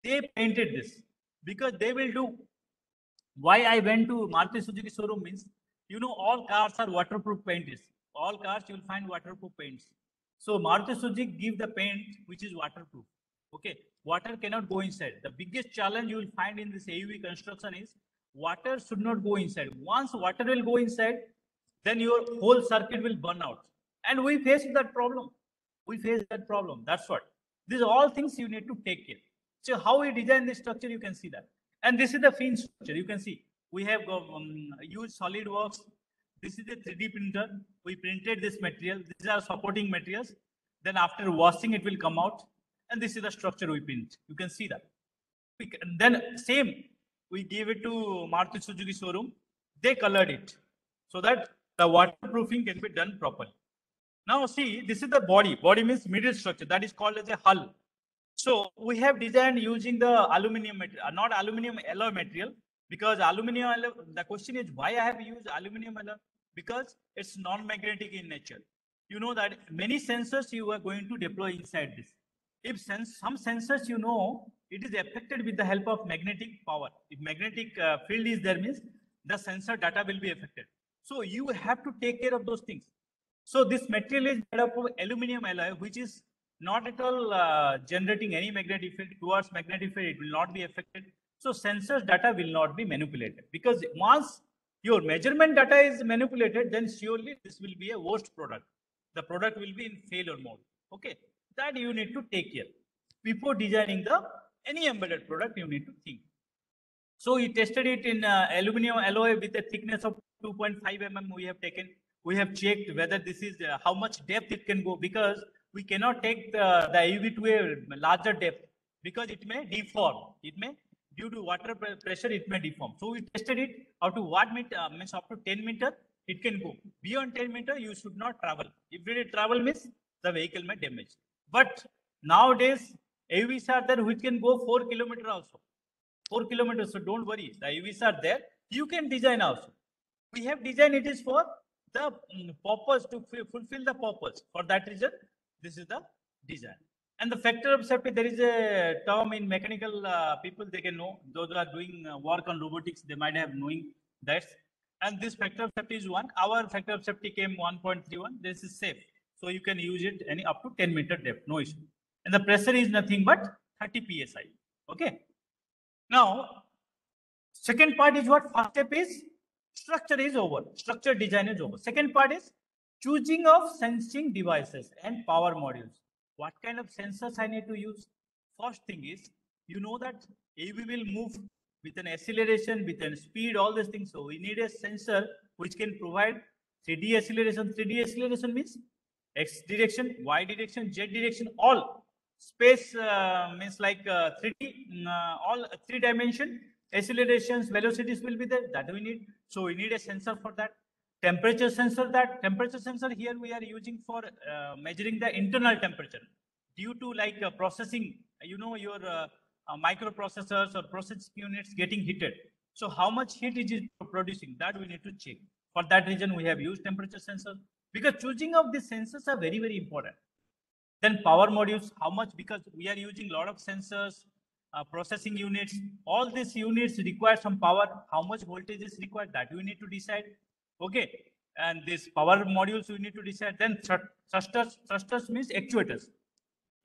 They painted this because they will do. Why I went to Maruti Suzuki showroom means, you know, all cars are waterproof paints. All cars you will find waterproof paints. So Maruti Suzuki give the paint which is waterproof. Okay, water cannot go inside. The biggest challenge you will find in this AUV construction is water should not go inside. Once water will go inside, then your whole circuit will burn out. And we face that problem. We face that problem. That's what. These are all things you need to take care. So how we design this structure, you can see that. And this is the fin structure. You can see we have um, used SolidWorks. This is a 3D printer. We printed this material. These are supporting materials. Then after washing, it will come out. And this is the structure we print. You can see that. Can, then same, we gave it to Maruti Suzuki showroom. They colored it so that the waterproofing can be done properly. Now see, this is the body. Body means middle structure. That is called as a hull. So we have designed using the aluminum uh, not aluminum alloy material, because aluminum alloy, the question is why I have used aluminum alloy? Because it's non-magnetic in nature. You know that many sensors you are going to deploy inside this. If sense, some sensors you know, it is affected with the help of magnetic power. If magnetic uh, field is there means the sensor data will be affected. So you have to take care of those things. So this material is made up of aluminum alloy, which is not at all uh, generating any magnetic field towards magnetic field. It will not be affected. So sensors data will not be manipulated because once your measurement data is manipulated, then surely this will be a worst product. The product will be in failure mode. Okay, that you need to take care before designing the any embedded product. You need to think. So we tested it in uh, aluminum alloy with a thickness of 2.5 mm. We have taken we have checked whether this is uh, how much depth it can go because we cannot take the, the AUV to a larger depth because it may deform. It may, due to water pressure, it may deform. So we tested it up to what meter, uh, means up to 10 meter, it can go. Beyond 10 meter, you should not travel. If you travel means the vehicle may damage. But nowadays, AUVs are there which can go 4 kilometer also. 4 kilometers, so don't worry. The AUVs are there. You can design also. We have designed it is for the mm, purpose to fulfill the purpose. For that reason, this is the design. And the factor of safety, there is a term in mechanical uh, people, they can know. Those who are doing uh, work on robotics, they might have knowing that. And this factor of safety is one. Our factor of safety came 1.31. This is safe. So you can use it any up to 10 meter depth, no issue. And the pressure is nothing but 30 psi. Okay. Now, second part is what first step is structure is over. Structure design is over. Second part is choosing of sensing devices and power modules. What kind of sensors I need to use? First thing is, you know that AV will move with an acceleration, with an speed, all these things. So we need a sensor which can provide 3D acceleration. 3D acceleration means X direction, Y direction, Z direction, all space uh, means like uh, 3D, mm, uh, all three dimension accelerations, velocities will be there that we need. So we need a sensor for that. Temperature sensor that temperature sensor here we are using for uh, measuring the internal temperature due to like uh, processing, you know, your uh, uh microprocessors or processing units getting heated. So how much heat is it producing that we need to check. For that reason, we have used temperature sensor because choosing of these sensors are very, very important. Then power modules, how much, because we are using a lot of sensors, uh, processing units. All these units require some power. How much voltage is required that we need to decide. Okay. And this power modules we need to decide. Then thrusters, thrusters means actuators.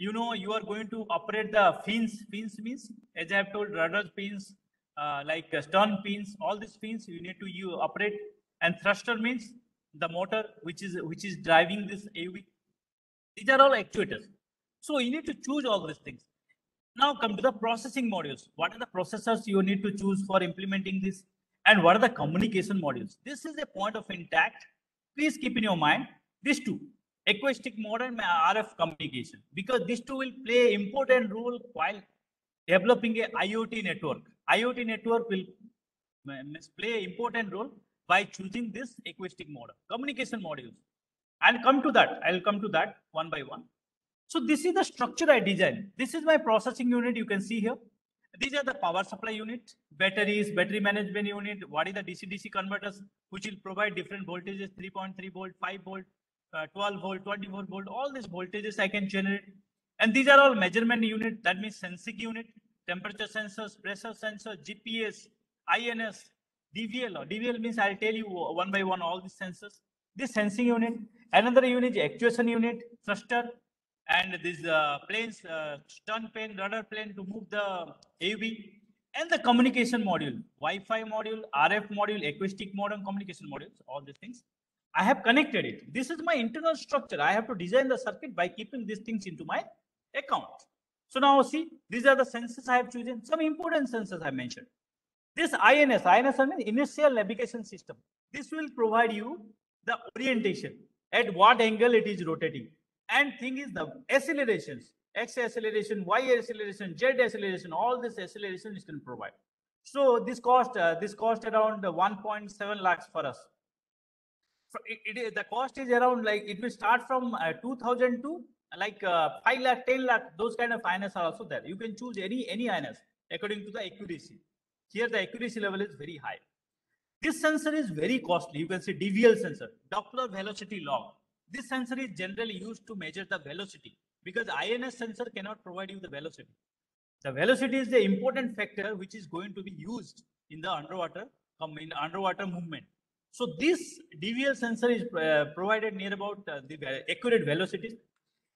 you know you are going to operate the fins fins means as i have told rudder pins uh, like stern pins all these pins you need to you operate and thruster means the motor which is which is driving this AUV. These are all actuators. So you need to choose all these things. Now come to the processing modules. What are the processors you need to choose for implementing this? And what are the communication modules? This is a point of intact. Please keep in your mind these two, acoustic mode and RF communication, because these two will play important role while developing a IoT network. IoT network will play important role by choosing this acoustic modem, communication modules. I'll come to that. I'll come to that one by one. So this is the structure I designed. This is my processing unit. You can see here. These are the power supply unit, batteries, battery management unit. What is the DC-DC converters, which will provide different voltages, 3.3 volt, 5 volt, uh, 12 volt, 24 volt, all these voltages I can generate. And these are all measurement unit. That means sensing unit, temperature sensors, pressure sensor, GPS, INS, DVL. DVL means I'll tell you one by one all these sensors. This sensing unit, another unit actuation unit, thruster, and these uh, planes, uh, stern plane, rudder plane to move the AV, and the communication module, Wi-Fi module, RF module, acoustic modem communication modules, all these things. I have connected it. This is my internal structure. I have to design the circuit by keeping these things into my account. So now see, these are the sensors I have chosen. Some important sensors I mentioned. This INS, INS means inertial navigation system. This will provide you the orientation at what angle it is rotating. And thing is the accelerations, X acceleration, Y acceleration, Z acceleration, all this acceleration is can provide. So this cost, uh, this cost around 1.7 lakhs for us. So it, the cost is around like it will start from uh, 2000 to like uh, 5 lakh, 10 lakh. Those kind of INS are also there. You can choose any any INS according to the accuracy. Here the accuracy level is very high. This sensor is very costly. You can see DVL sensor, Doppler velocity log. This sensor is generally used to measure the velocity because INS sensor cannot provide you the velocity. The velocity is the important factor which is going to be used in the underwater in underwater movement. So this DVL sensor is uh, provided near about uh, the accurate velocities.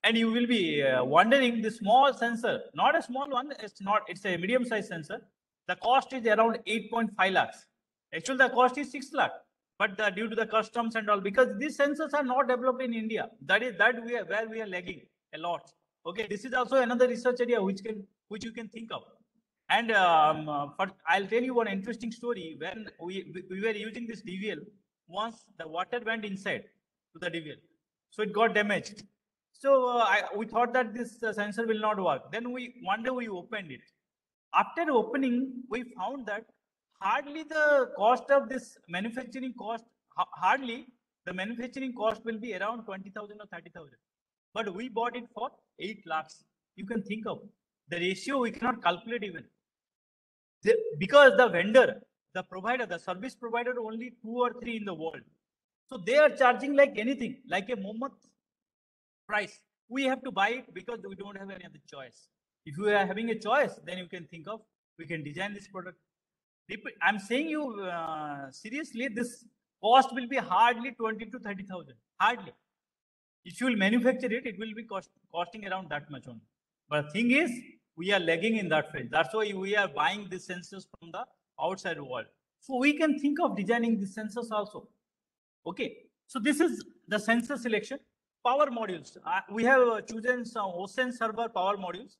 And you will be uh, wondering the small sensor, not a small one, it's not, it's a medium size sensor. The cost is around 8.5 lakhs. Actually, the cost is 6 lakh. But the, due to the customs and all, because these sensors are not developed in India, that is that we are where we are lagging a lot. Okay, this is also another research area which can which you can think of. And um, uh, I'll tell you one interesting story. When we, we were using this DVL, once the water went inside to the DVL, so it got damaged. So uh, I, we thought that this uh, sensor will not work. Then we one day we opened it. After opening, we found that hardly the cost of this manufacturing cost, hardly the manufacturing cost will be around 20,000 or 30,000. But we bought it for 8 lakhs. You can think of the ratio we cannot calculate even. The, because the vendor, the provider, the service provider only two or three in the world. So they are charging like anything, like a moment price. We have to buy it because we don't have any other choice. If you are having a choice, then you can think of, we can design this product. I'm saying you uh, seriously, this cost will be hardly 20 to 30,000, hardly. If you will manufacture it, it will be cost, costing around that much only. But thing is, we are lagging in that field. That's why we are buying these sensors from the outside world. So we can think of designing these sensors also. Okay. So this is the sensor selection. Power modules. Uh, we have uh, chosen some OSEN server power modules.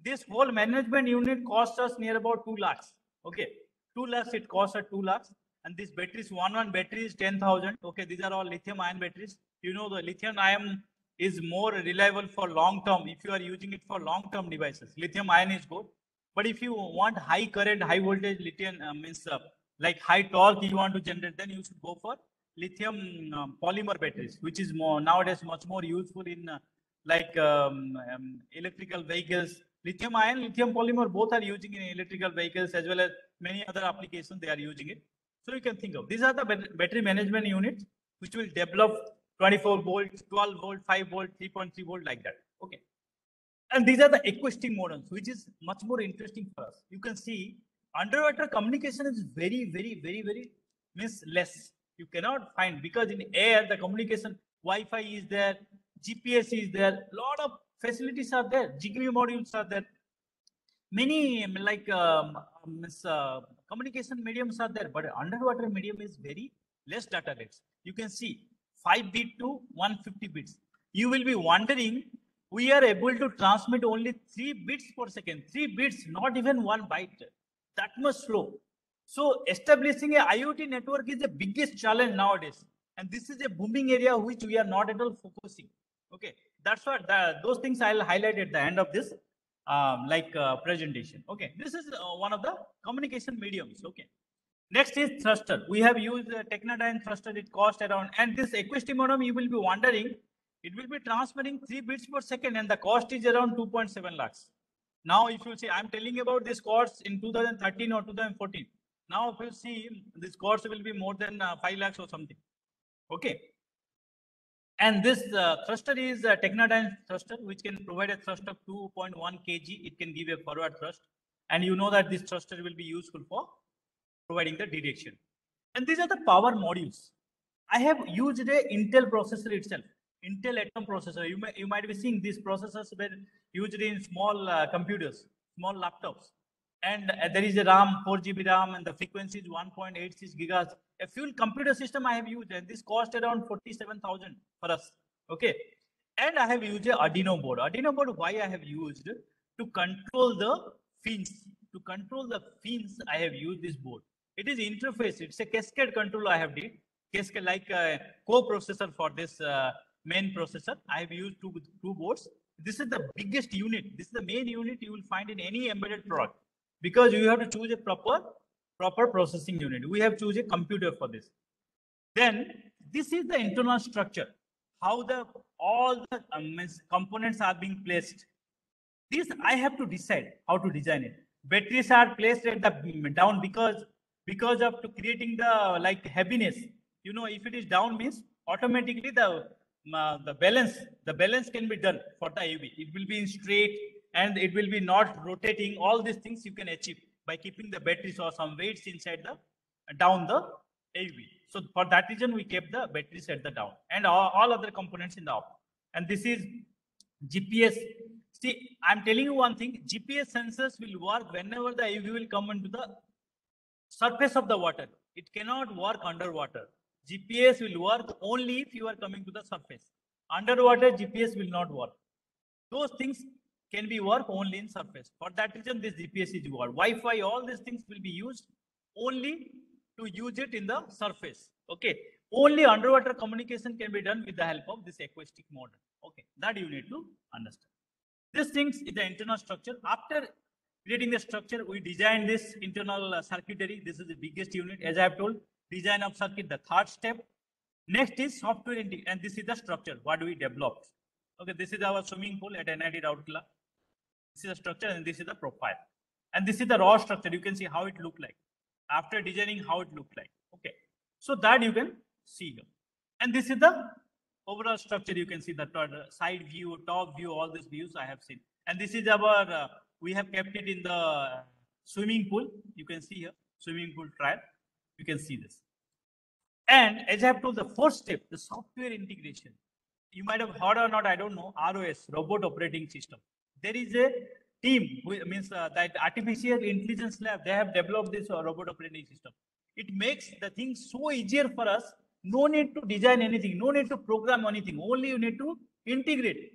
This whole management unit costs us near about 2 lakhs. Okay. 2 lakhs, it costs at 2 lakhs. And these batteries, one one battery is 10,000. Okay. These are all lithium ion batteries. You know, the lithium ion is more reliable for long term if you are using it for long term devices. Lithium ion is good. But if you want high current, high voltage lithium uh, means uh, like high torque you want to generate, then you should go for lithium um, polymer batteries, which is more nowadays much more useful in uh, like um, um, electrical vehicles, lithium ion, lithium polymer, both are using in electrical vehicles as well as many other applications they are using it. So you can think of these are the battery management units which will develop 24 volt, 12 volt, 5 volt, 3.3 volt like that. Okay. And these are the acoustic modems, which is much more interesting for us. You can see underwater communication is very, very, very, very means less. You cannot find because in air the communication Wi-Fi is there, GPS is there, lot of facilities are there. GPU modules are there. Many like um, um, uh, communication mediums are there, but underwater medium is very less data rates. You can see 5 bit to 150 bits. You will be wondering, we are able to transmit only 3 bits per second. 3 bits, not even 1 byte. That much slow. So establishing a IoT network is the biggest challenge nowadays. And this is a booming area which we are not at all focusing. Okay, that's what the, those things I'll highlight at the end of this um, like uh, presentation. Okay, this is uh, one of the communication mediums. Okay. Next is thruster. We have used uh, Tecnadyne thruster. It cost around, and this acoustic modem, you will be wondering, it will be transmitting 3 bits per second and the cost is around 2.7 lakhs. Now, if you see, I'm telling about this cost in 2013 or 2014. Now, if you see, this cost will be more than uh, 5 lakhs or something. Okay. And this uh, thruster is a Tecnadyne thruster, which can provide a thrust of 2.1 kg. It can give a forward thrust. And you know that this thruster will be useful for providing the direction. And these are the power modules. I have used a Intel processor itself, Intel Atom processor. You, may, you might be seeing these processors were used in small uh, computers, small laptops. And uh, there is a RAM, 4 GB RAM, and the frequency is 1.86 gigahertz. A full computer system I have used, and this cost around 47,000 for us. Okay. And I have used a Arduino board. Arduino board, why I have used to control the fins. To control the fins, I have used this board. It is interface. It's a cascade control I have did. Cascade like a co-processor for this uh, main processor. I have used two, two boards. This is the biggest unit. This is the main unit you will find in any embedded product because you have to choose a proper proper processing unit. We have choose a computer for this. Then this is the internal structure. How the all the um, components are being placed. This I have to decide how to design it. Batteries are placed at the down because because of to creating the like heaviness. You know, if it is down means automatically the uh, the balance the balance can be done for the AUV. It will be in straight and it will be not rotating. All these things you can achieve by keeping the batteries or some weights inside the down the AUV. So for that reason, we kept the batteries at the down and all, all other components in the up. And this is GPS. See, I'm telling you one thing, GPS sensors will work whenever the AUV will come into the surface of the water. It cannot work underwater. GPS will work only if you are coming to the surface. Underwater, GPS will not work. Those things can be work only in surface. For that reason, this GPS is work. Wi-Fi, all these things will be used only to use it in the surface. Okay. Only underwater communication can be done with the help of this acoustic modem. Okay. That you need to understand. These things is the internal structure. After creating the structure, we design this internal uh, circuitry. This is the biggest unit. As I have told, design of circuit, the third step. Next is software, and this is the structure, what we developed. Okay, this is our swimming pool at NIT Rourkela. This is the structure and this is the profile. And this is the raw structure. You can see how it looked like. After designing, how it looked like. Okay. So that you can see here. And this is the overall structure. You can see the side view, top view, all these views I have seen. And this is our, uh, we have kept it in the swimming pool. You can see here, swimming pool trial. You can see this. And as I have told, the first step, the software integration. You might have heard or not, I don't know, ROS, Robot Operating System. There is a team, who means uh, that Artificial Intelligence Lab, they have developed this uh, Robot Operating System. It makes the thing so easier for us. No need to design anything, no need to program anything. Only you need to integrate.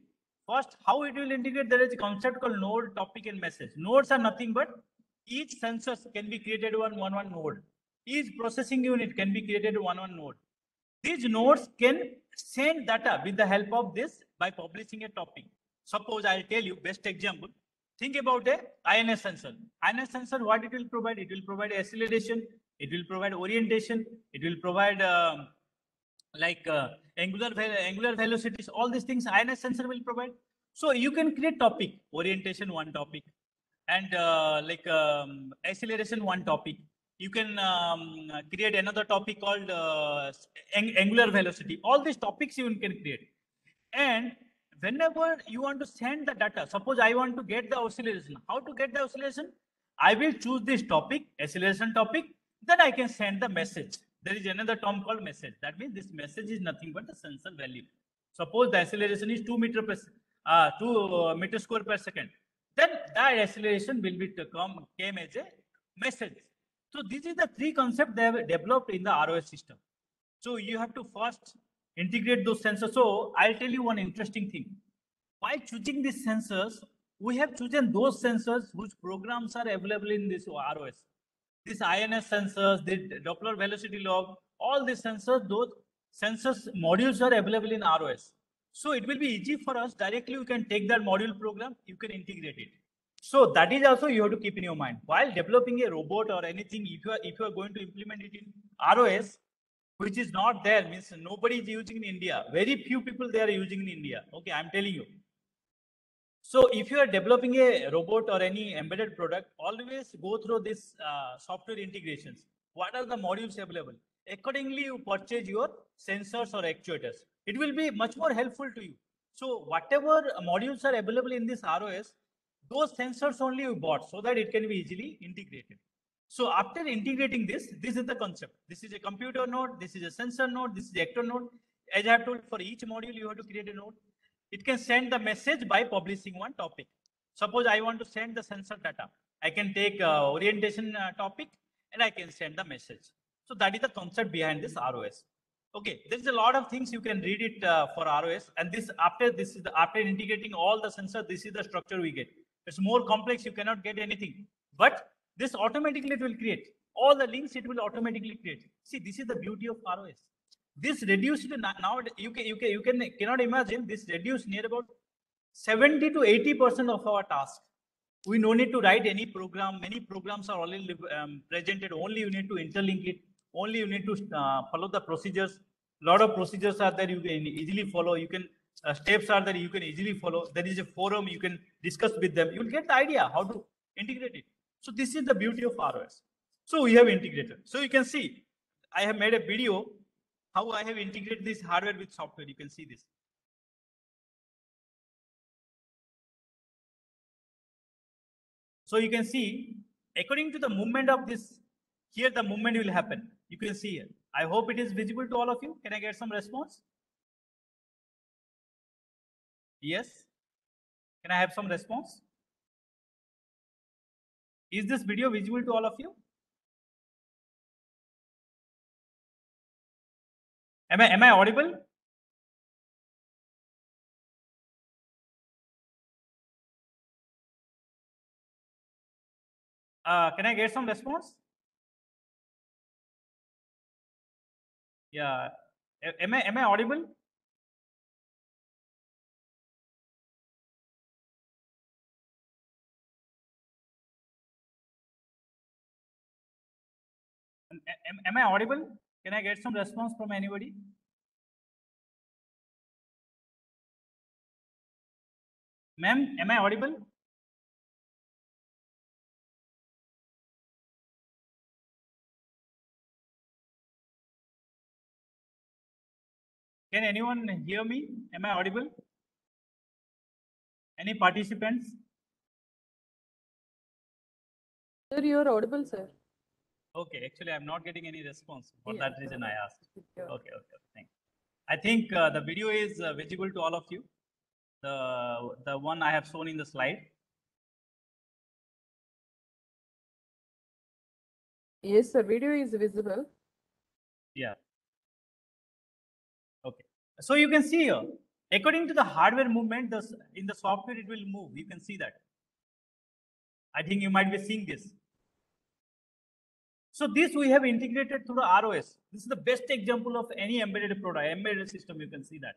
First, how it will integrate? There is a concept called node, topic, and message. Nodes are nothing but each sensor can be created one one one node. Each processing unit can be created one one node. These nodes can send data with the help of this by publishing a topic. Suppose I'll tell you best example. Think about a INS sensor. INS sensor, what it will provide? It will provide acceleration. It will provide orientation. It will provide um, like uh, angular angular velocities. All these things INS sensor will provide. So you can create topic orientation one topic, and uh, like um, acceleration one topic. You can um, create another topic called uh, ang- angular velocity. All these topics you can create. And whenever you want to send the data, suppose I want to get the oscillation. How to get the oscillation? I will choose this topic, acceleration topic, then I can send the message. There is another term called message. That means this message is nothing but the sensor value. Suppose the acceleration is 2 meter per, uh, 2 meter square per second, then that acceleration will be come came as a message. So this is the three concept they have developed in the ROS system. So you have to first integrate those sensors. So I'll tell you one interesting thing. By choosing these sensors, we have chosen those sensors whose programs are available in this ROS. These INS sensors, the Doppler velocity log, all these sensors, those sensors modules are available in ROS. So it will be easy for us directly. You can take that module program, you can integrate it. So that is also you have to keep in your mind while developing a robot or anything. If you are if you are going to implement it in ROS, which is not there, means nobody is using in India. Very few people they are using in India. Okay, I'm telling you. So if you are developing a robot or any embedded product, always go through this uh, software integrations. What are the modules available? Accordingly, you purchase your sensors or actuators. It will be much more helpful to you. So whatever modules are available in this ROS, those sensors only you bought so that it can be easily integrated. So after integrating this, this is the concept. This is a computer node, this is a sensor node, this is the actor node. As I have told, for each module, you have to create a node it can send the message by publishing one topic. Suppose I want to send the sensor data. I can take uh, orientation uh, topic and I can send the message. So that is the concept behind this ROS. Okay, there's a lot of things you can read it uh, for ROS. And this after this is the, after integrating all the sensor, this is the structure we get. It's more complex. You cannot get anything. But this automatically it will create all the links. It will automatically create. See, this is the beauty of ROS this reduced now you can you can you can cannot imagine this reduced near about 70 to 80 percent of our task we no need to write any program many programs are already um, presented only you need to interlink it only you need to uh, follow the procedures a lot of procedures are there you can easily follow you can uh, steps are there you can easily follow there is a forum you can discuss with them you'll get the idea how to integrate it so this is the beauty of ros so we have integrated so you can see i have made a video how I have integrated this hardware with software. You can see this. So you can see, according to the movement of this, here the movement will happen. You can see here. I hope it is visible to all of you. Can I get some response? Yes. Can I have some response? Is this video visible to all of you? Am I am I audible? Uh, can I get some response? Yeah. Am I am I audible? Am, am, I audible? Can I get some response from anybody? Ma'am, am I audible? Can anyone hear me? Am I audible? Any participants? Sir, you are audible, sir. Okay, actually, I'm not getting any response. For Yeah. that reason, I asked. Yeah. Okay, okay, thanks. I think uh, the video is uh, visible to all of you. The the one I have shown in the slide. Yes, sir. Video is visible. Yeah. Okay. So you can see here, according to the hardware movement, the in the software it will move. You can see that. I think you might be seeing this. So this we have integrated through the ROS. This is the best example of any embedded product, embedded system. You can see that.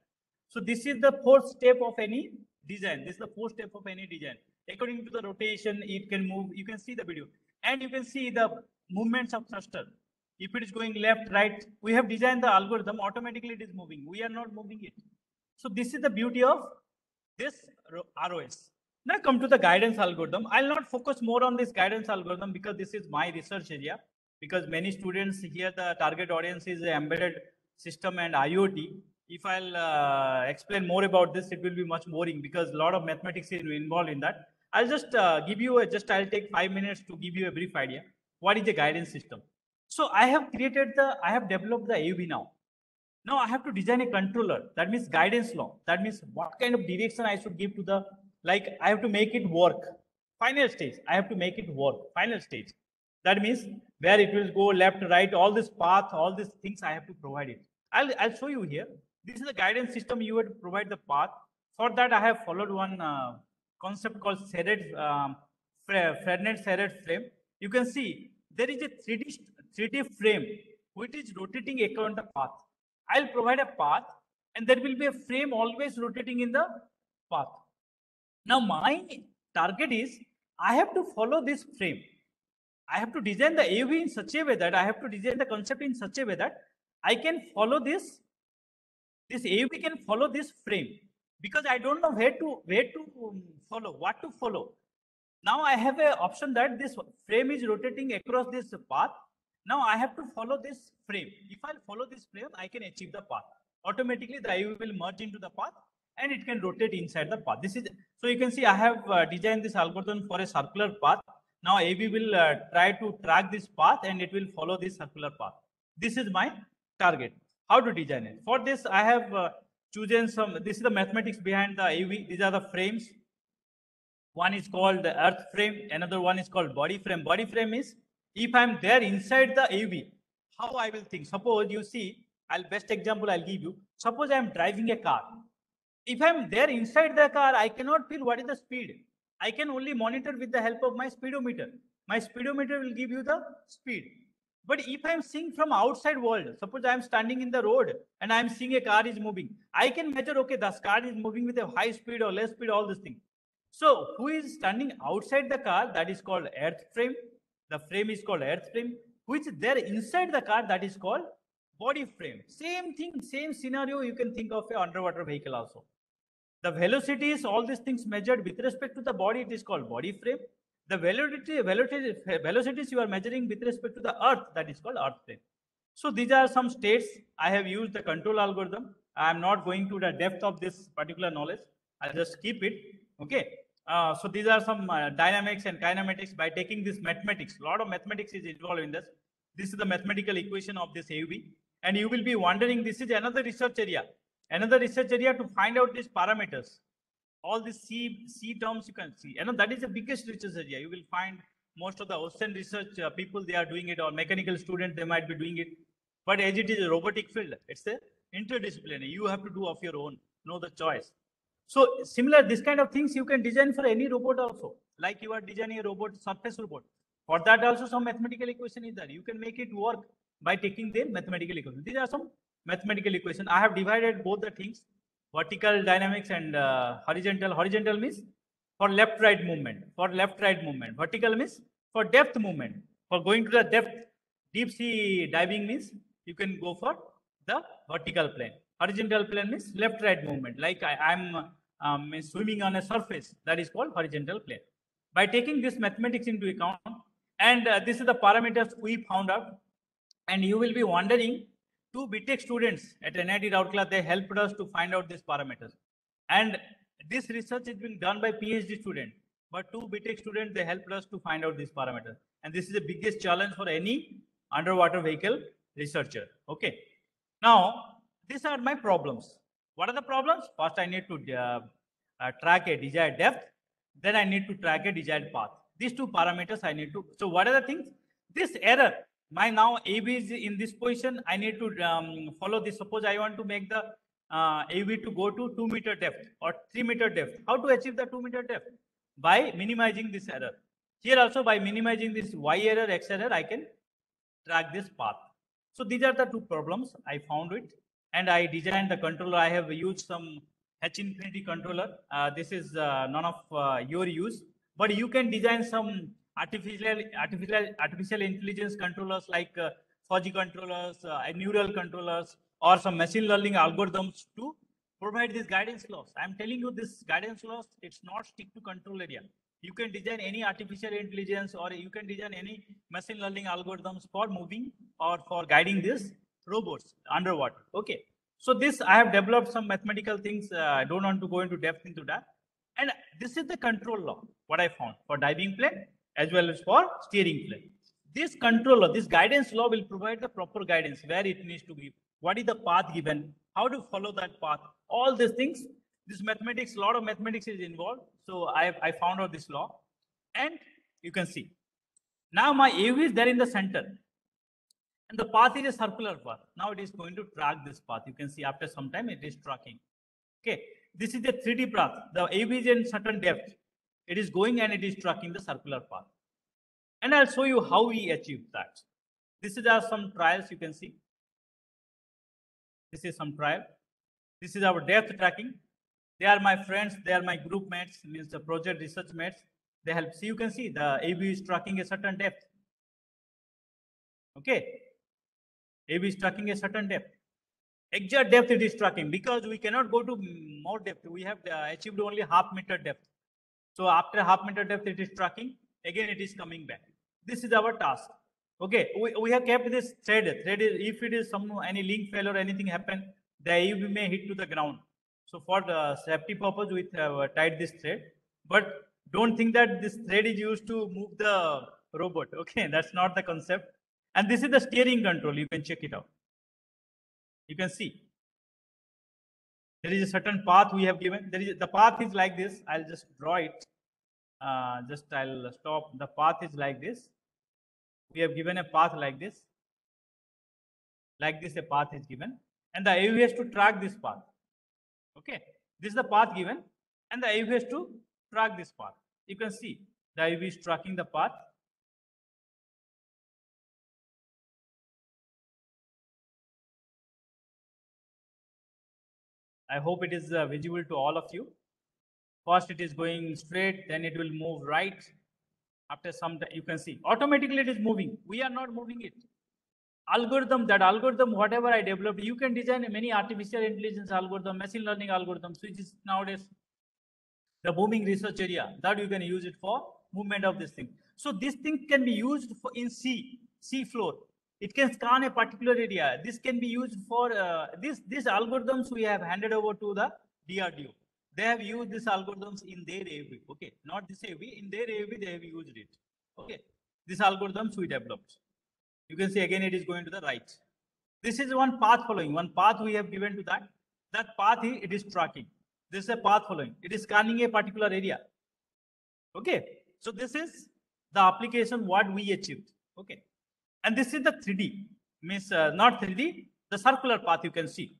So this is the fourth step of any design. This is the fourth step of any design. According to the rotation, it can move. You can see the video, and you can see the movements of cluster. If it is going left, right, we have designed the algorithm. Automatically, it is moving. We are not moving it. So this is the beauty of this ROS. Now come to the guidance algorithm. I'll not focus more on this guidance algorithm because this is my research area. Because many students here, the target audience is embedded system and IoT. If I'll uh, explain more about this, it will be much boring because a lot of mathematics is involved in that. I'll just uh, give you a, just I'll take five minutes to give you a brief idea. What is the guidance system? So I have created the, I have developed the AUV now. Now I have to design a controller. That means guidance law. That means what kind of direction I should give to the, like I have to make it work. Final stage, I have to make it work. Final stage. That means where it will go left, right, all this path, all these things I have to provide it. I'll, I'll show you here. This is the guidance system you would provide the path. For that, I have followed one uh, concept called Serret, um, Frenet frame. You can see there is a 3D, 3D frame which is rotating around the path. I'll provide a path and there will be a frame always rotating in the path. Now my target is I have to follow this frame. I have to design the AV in such a way that I have to design the concept in such a way that I can follow this. This AV can follow this frame because I don't know where to where to um, follow, what to follow. Now I have a option that this frame is rotating across this path. Now I have to follow this frame. If I follow this frame, I can achieve the path. Automatically the AV will merge into the path and it can rotate inside the path. This is so you can see I have uh, designed this algorithm for a circular path. Now AV will uh, try to track this path and it will follow this circular path. This is my target. How to design it? For this, I have uh, chosen some, this is the mathematics behind the AV. These are the frames. One is called the earth frame. Another one is called body frame. Body frame is if I'm there inside the AV, how I will think. Suppose you see, I'll best example I'll give you. Suppose I'm driving a car. If I'm there inside the car, I cannot feel what is the speed. I can only monitor with the help of my speedometer. My speedometer will give you the speed. But if I'm seeing from outside world, suppose I'm standing in the road and I'm seeing a car is moving, I can measure, okay, this car is moving with a high speed or less speed, all these things. So who is standing outside the car? That is called earth frame. The frame is called earth frame. Who is there inside the car? That is called body frame. Same thing, same scenario. You can think of a underwater vehicle also. The velocities, all these things measured with respect to the body, it is called body frame. The velocity, velocity, velocities you are measuring with respect to the earth, that is called earth frame. So these are some states. I have used the control algorithm. I am not going to the depth of this particular knowledge. I'll just keep it. Okay. Uh, so these are some uh, dynamics and kinematics by taking this mathematics. A lot of mathematics is involved in this. This is the mathematical equation of this AUV. And you will be wondering, this is another research area. Another research area to find out these parameters. All these C, C terms you can see. And that is the biggest research area. You will find most of the ocean research uh, people, they are doing it, or mechanical students, they might be doing it. But as it is a robotic field, it's a interdisciplinary. You have to do of your own, know the choice. So similar, this kind of things you can design for any robot also. Like you are designing a robot, surface robot. For that also some mathematical equation is there. You can make it work by taking the mathematical equation. These are some mathematical equation. I have divided both the things, vertical dynamics and uh, horizontal. Horizontal means for left-right movement, for left-right movement. Vertical means for depth movement. For going to the depth, deep sea diving means you can go for the vertical plane. Horizontal plane means left-right movement. Like I, am um, swimming on a surface, that is called horizontal plane. By taking this mathematics into account, and uh, this is the parameters we found out, and you will be wondering, two BTech students at NIT Rourkela, they helped us to find out these parameters. And this research is being done by PhD student, but two BTech students, they helped us to find out these parameters. And this is the biggest challenge for any underwater vehicle researcher. Okay. Now, these are my problems. What are the problems? First, I need to uh, uh, track a desired depth. Then I need to track a desired path. These two parameters I need to. So what are the things? This error, my now AB is in this position. I need to um, follow this. Suppose I want to make the uh, AV to go to 2 meter depth or 3 meter depth. How to achieve the 2 meter depth? By minimizing this error. Here also by minimizing this Y error, X error, I can track this path. So these are the two problems. I found it and I designed the controller. I have used some H infinity controller. Uh, this is uh, none of uh, your use, but you can design some artificial artificial artificial intelligence controllers like uh, fuzzy controllers, uh, neural controllers, or some machine learning algorithms to provide these guidance laws. I'm telling you this guidance laws, it's not stick to control area. You can design any artificial intelligence or you can design any machine learning algorithms for moving or for guiding these robots underwater. Okay. So this, I have developed some mathematical things. Uh, I don't want to go into depth into that. And this is the control law, what I found for diving plane as well as for steering plane. this controller, this guidance law will provide the proper guidance where it needs to be. What is the path given? How to follow that path? All these things. This mathematics, a lot of mathematics is involved. So I, I found out this law. And you can see. Now my AV is there in the center. And the path is a circular path. Now it is going to track this path. You can see after some time it is tracking. Okay. This is the 3D path. The AV is in certain depth. It is going and it is tracking the circular path. And I'll show you how we achieve that. This is our some trials you can see. This is some trial. This is our depth tracking. They are my friends. They are my group mates, means the project research mates. They help. See, you can see the AB is tracking a certain depth. Okay. AB is tracking a certain depth. Exact depth it is tracking because we cannot go to more depth. We have uh, achieved only half meter depth. So after half meter depth, it is tracking. Again, it is coming back. This is our task. Okay, we, we have kept this thread. Thread is if it is some any link fail or anything happen, the AUV may hit to the ground. So for the safety purpose, we have uh, tied this thread. But don't think that this thread is used to move the robot. Okay, that's not the concept. And this is the steering control. You can check it out. You can see. There is a certain path we have given. There is the path is like this. I'll just draw it. Uh, just I'll stop. The path is like this. We have given a path like this. Like this, a path is given. And the AV has to track this path. Okay. This is the path given. And the AV has to track this path. You can see the AV is tracking the path. I hope it is uh, visible to all of you. First, it is going straight, then it will move right. After some time, you can see automatically it is moving. We are not moving it. Algorithm, that algorithm, whatever I developed, you can design many artificial intelligence algorithm, machine learning algorithms, which is nowadays the booming research area that you can use it for movement of this thing. So this thing can be used for in sea, sea floor. It can scan a particular area. This can be used for uh, this. Algorithms we have handed over to the DRDO. They have used these algorithms in their AV. Okay, not this AV. In their AV, they have used it. Okay, these algorithms we developed. You can see again it is going to the right. This is one path following. One path we have given to that. That path it is tracking. This is a path following. It is scanning a particular area. Okay, so this is the application what we achieved. Okay, and this is the 3D means uh, not 3D. The circular path you can see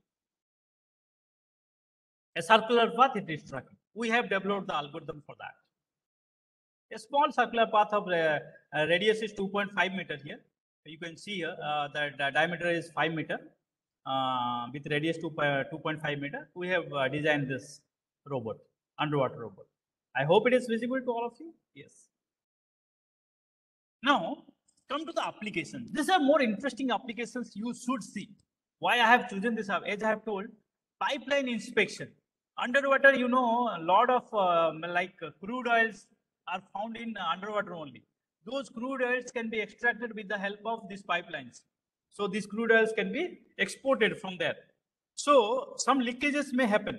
a circular path it is tracking. We have developed the algorithm for that. A small circular path of uh, uh, radius is 2.5 meter here. You can see here uh, that the diameter is 5 meter uh, with radius 2.5 meter. We have uh, designed this robot, underwater robot. I hope it is visible to all of you. Yes. Now, come to the applications. These are more interesting applications you should see. Why I have chosen this, as I have told, pipeline inspection underwater you know a lot of uh, like crude oils are found in underwater only those crude oils can be extracted with the help of these pipelines so these crude oils can be exported from there so some leakages may happen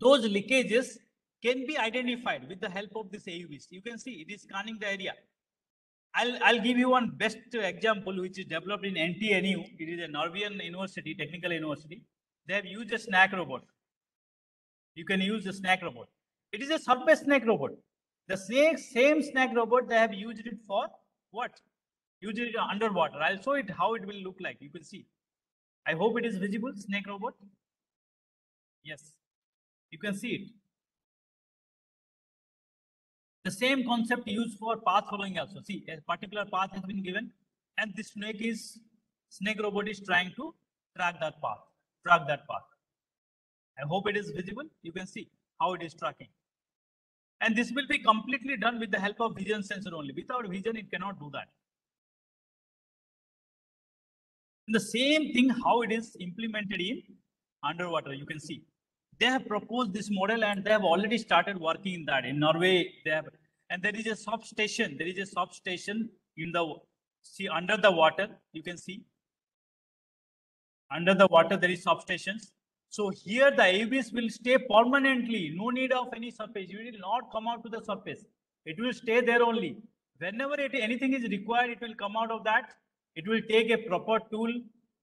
those leakages can be identified with the help of this AUVs. You can see it is scanning the area. I'll, I'll give you one best example which is developed in NTNU. It is a Norwegian university, technical university. They have used a snake robot you can use the snake robot. It is a surface snake robot. The same, same snake robot, they have used it for what? Used it underwater. I'll show it how it will look like. You can see. I hope it is visible, snake robot. Yes, you can see it. The same concept used for path following also. See, a particular path has been given and this snake is, snake robot is trying to track that path, track that path. I hope it is visible. You can see how it is tracking. And this will be completely done with the help of vision sensor only. Without vision, it cannot do that. And the same thing how it is implemented in underwater, you can see. They have proposed this model and they have already started working in that. In Norway, they have, and there is a substation. There is a substation in the, see under the water, you can see. Under the water, there is substations so here the AVs will stay permanently, no need of any surface. You will not come out to the surface. It will stay there only. whenever it, anything is required, it will come out of that. It will take a proper tool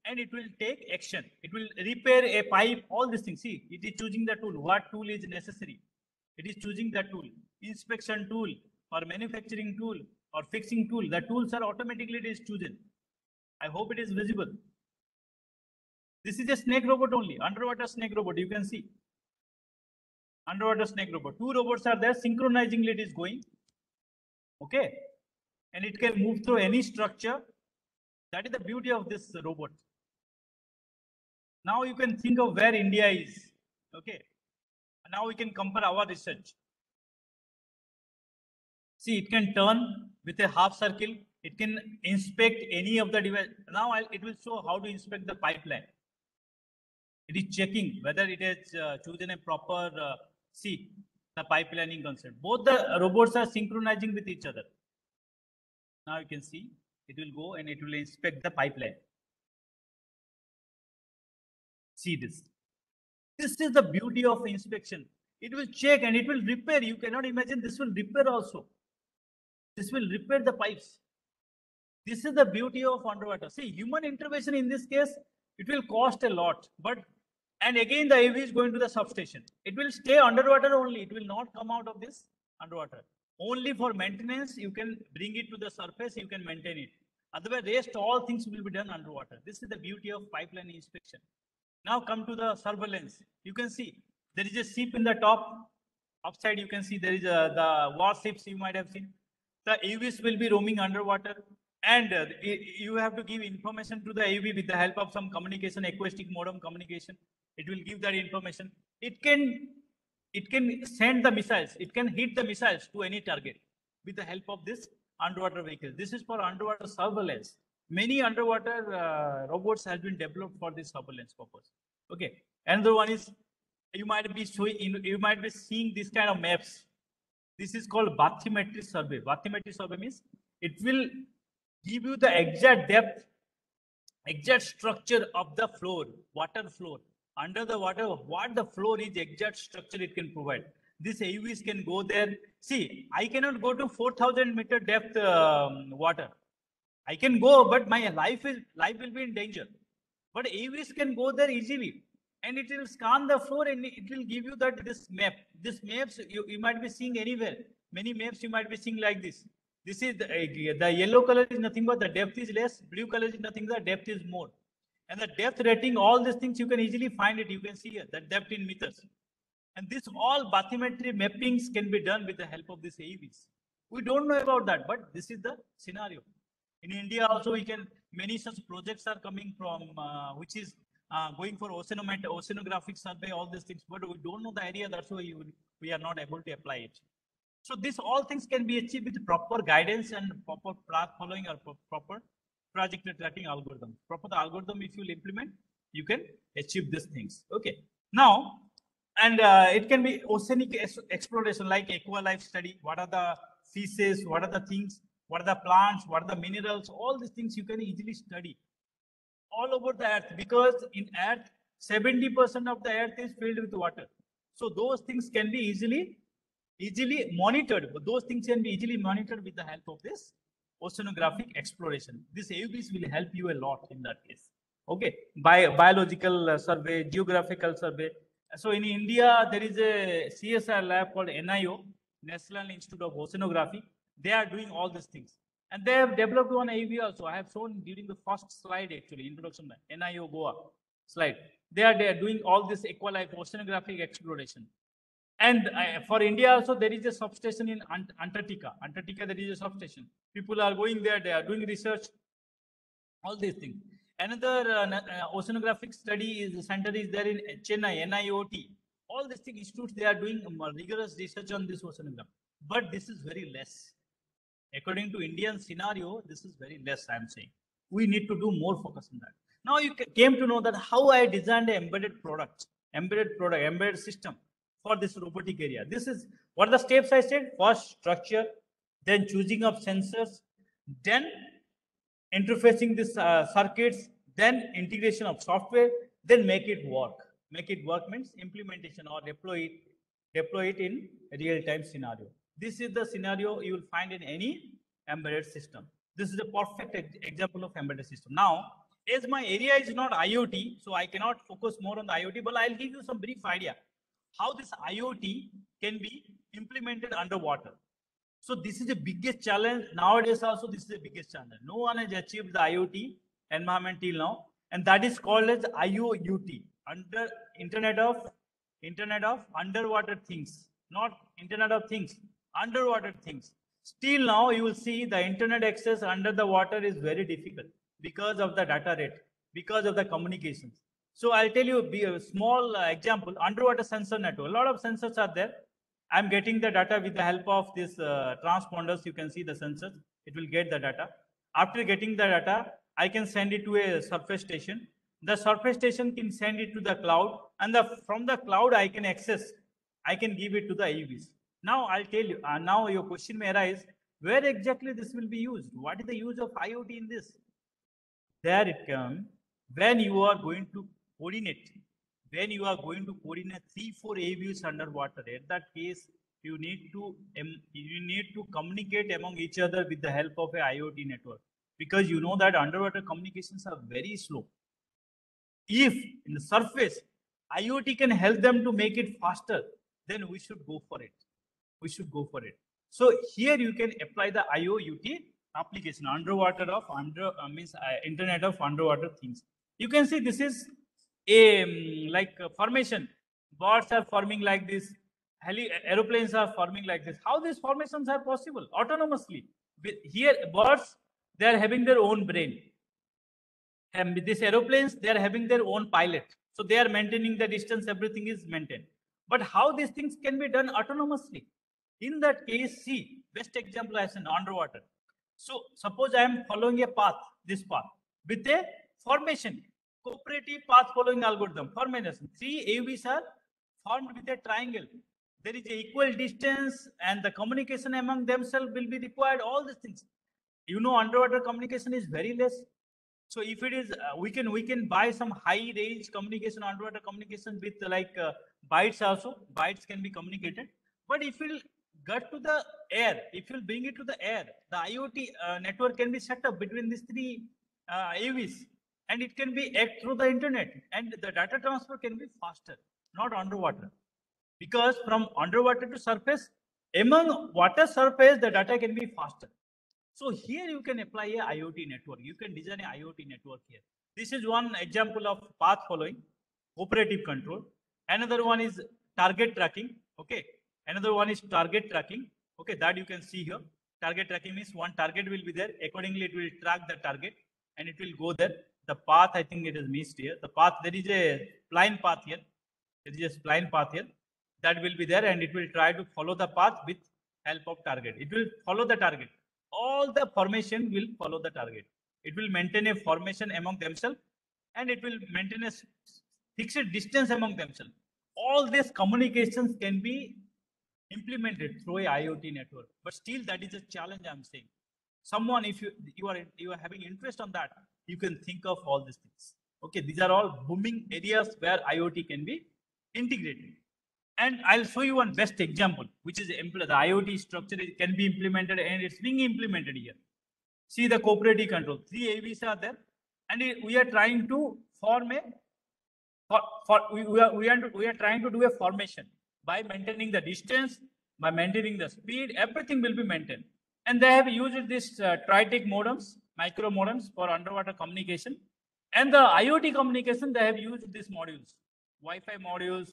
and it will take action. It will repair a pipe, all these things. See, it is choosing the tool. What tool is necessary? It is choosing the tool. Inspection tool or manufacturing tool or fixing tool. The tools are automatically it is chosen. I hope it is visible. This is a snake robot only, underwater snake robot. You can see underwater snake robot. Two robots are there, synchronizingly it is going. Okay. And it can move through any structure. That is the beauty of this robot. Now you can think of where India is. Okay. Now we can compare our research. See, it can turn with a half circle. It can inspect any of the device. Now I'll, it will show how to inspect the pipeline. It is checking whether it has uh, chosen a proper, uh, see, the pipelining concept. Both the robots are synchronizing with each other. Now you can see it will go and it will inspect the pipeline. See this. This is the beauty of inspection. It will check and it will repair. You cannot imagine this will repair also. This will repair the pipes. This is the beauty of underwater. See, human intervention in this case, it will cost a lot. But and again, the AV is going to the substation. It will stay underwater only. It will not come out of this underwater. Only for maintenance, you can bring it to the surface, you can maintain it. Otherwise, rest all things will be done underwater. This is the beauty of pipeline inspection. Now come to the surveillance. You can see there is a ship in the top. Upside, you can see there is a, the warships you might have seen. The AVs will be roaming underwater and uh, you have to give information to the AV with the help of some communication, acoustic modem communication. It will give that information. It can it can send the missiles. It can hit the missiles to any target with the help of this underwater vehicle. This is for underwater surveillance. Many underwater uh, robots have been developed for this surveillance purpose. Okay. Another one is you might be showing you might be seeing this kind of maps. This is called bathymetric survey. Bathymetric survey means it will give you the exact depth, exact structure of the floor, water floor. Under the water, what the floor is, exact structure it can provide. This AUVs can go there. See, I cannot go to 4,000 meter depth um, water. I can go, but my life is life will be in danger. But AVs can go there easily, and it will scan the floor and it will give you that this map. This maps you, you might be seeing anywhere. Many maps you might be seeing like this. This is the, uh, the yellow color is nothing but the depth is less. Blue color is nothing. The depth is more. And the depth rating, all these things you can easily find it. You can see here the depth in meters. And this all bathymetry mappings can be done with the help of this AUVs. We don't know about that, but this is the scenario. In India also, we can many such projects are coming from uh, which is uh, going for oceanomet oceanographic survey, all these things, but we don't know the area. That's why you, we are not able to apply it. So this all things can be achieved with proper guidance and proper path following or proper trajectory tracking algorithm. Proper algorithm, if you implement, you can achieve these things. Okay. Now, and uh, it can be oceanic exploration like aqua life study. What are the fishes? What are the things? What are the plants? What are the minerals? All these things you can easily study all over the earth because in earth 70% of the earth is filled with water. So those things can be easily easily monitored. Those things can be easily monitored with the help of this oceanographic exploration. This AUVs will help you a lot in that case. Okay, Bi- biological uh, survey, geographical survey. So in India, there is a CSIR lab called NIO, National Institute of Oceanography. They are doing all these things. And they have developed one AV also. I have shown during the first slide actually, introduction, the NIO Goa slide. They are, they are doing all this aqualife oceanographic exploration. And uh, for India also, there is a substation in Ant- Antarctica. Antarctica, there is a substation. People are going there, they are doing research, all these things. Another uh, uh, oceanographic study is center is there in Chennai, NIOT. All these things, institutes, they are doing um, rigorous research on this oceanography. But this is very less. According to Indian scenario, this is very less, I'm saying. We need to do more focus on that. Now you came to know that how I designed an embedded product, embedded product, embedded system for this robotic area. This is what are the steps I said. First, structure, then choosing of sensors, then interfacing these uh, circuits, then integration of software, then make it work. Make it work means implementation or deploy it, deploy it in real-time scenario. This is the scenario you will find in any embedded system. This is a perfect ex- example of embedded system. Now, as my area is not IoT, so I cannot focus more on the IoT, but I'll give you some brief idea how this IoT can be implemented underwater. So this is the biggest challenge nowadays. Also, this is the biggest challenge. No one has achieved the IoT environment till now, and that is called as IOUT, under Internet of Internet of Underwater Things, not Internet of Things, underwater things. Still now, you will see the internet access under the water is very difficult because of the data rate, because of the communications. So I'll tell you a small example, underwater sensor network. A lot of sensors are there. I'm getting the data with the help of this uh, transponders. You can see the sensors. It will get the data. After getting the data, I can send it to a surface station. The surface station can send it to the cloud, and the from the cloud I can access. I can give it to the AUVs. Now I'll tell you. Uh, now your question may arise: Where exactly this will be used? What is the use of IoT in this? There it comes when you are going to coordinate when you are going to coordinate three four AVs underwater at that case you need to um, you need to communicate among each other with the help of a IoT network because you know that underwater communications are very slow if in the surface IoT can help them to make it faster then we should go for it we should go for it. So here you can apply the IOUT application underwater of under uh, means uh, internet of underwater things. You can see this is a um, like uh, formation. Birds are forming like this. Heli aeroplanes are forming like this. How these formations are possible? Autonomously. Here birds they are having their own brain. And these aeroplanes they are having their own pilot. So they are maintaining the distance everything is maintained. But how these things can be done autonomously in that case see best example as an underwater. So suppose i am following a path this path with a formation cooperative path following algorithm formation. Three avs are formed with a triangle. There is a equal distance and the communication among themselves will be required all these things. You know underwater communication is very less. So if it is uh, we can we can buy some high range communication underwater communication with like uh, bytes also. Bytes can be communicated. But if you'll get to the air. If you'll bring it to the air the iot uh, network can be set up between these three uh, avs and it can be act through the internet and the data transfer can be faster not underwater. Because from underwater to surface among water surface the data can be faster. So here you can apply a iot network. You can design a iot network here. This is one example of path following operative control. Another one is target tracking okay another one is target tracking. Okay that you can see here. Target tracking means one target will be there. Accordingly it will track the target and it will go there. The path i think it is missed here. The path there is a spline path here. There is a spline path here. That will be there and it will try to follow the path with help of target. It will follow the target. All the formation will follow the target. It will maintain a formation among themselves and it will maintain a fixed distance among themselves. All these communications can be implemented through a iot network. But still that is a challenge i'm saying. Someone if you you are you are having interest on that you can think of all these things. Okay these are all booming areas where iot can be integrated. And i'll show you one best example which is the iot structure can be implemented and it's being implemented here. See the cooperative control. Three avs are there. And we are trying to form a for, for we, we are we are we are trying to do a formation by maintaining the distance by maintaining the speed everything will be maintained. And they have used this uh, tritech modems micro modems for underwater communication. And the iot communication they have used these modules. Wi-fi modules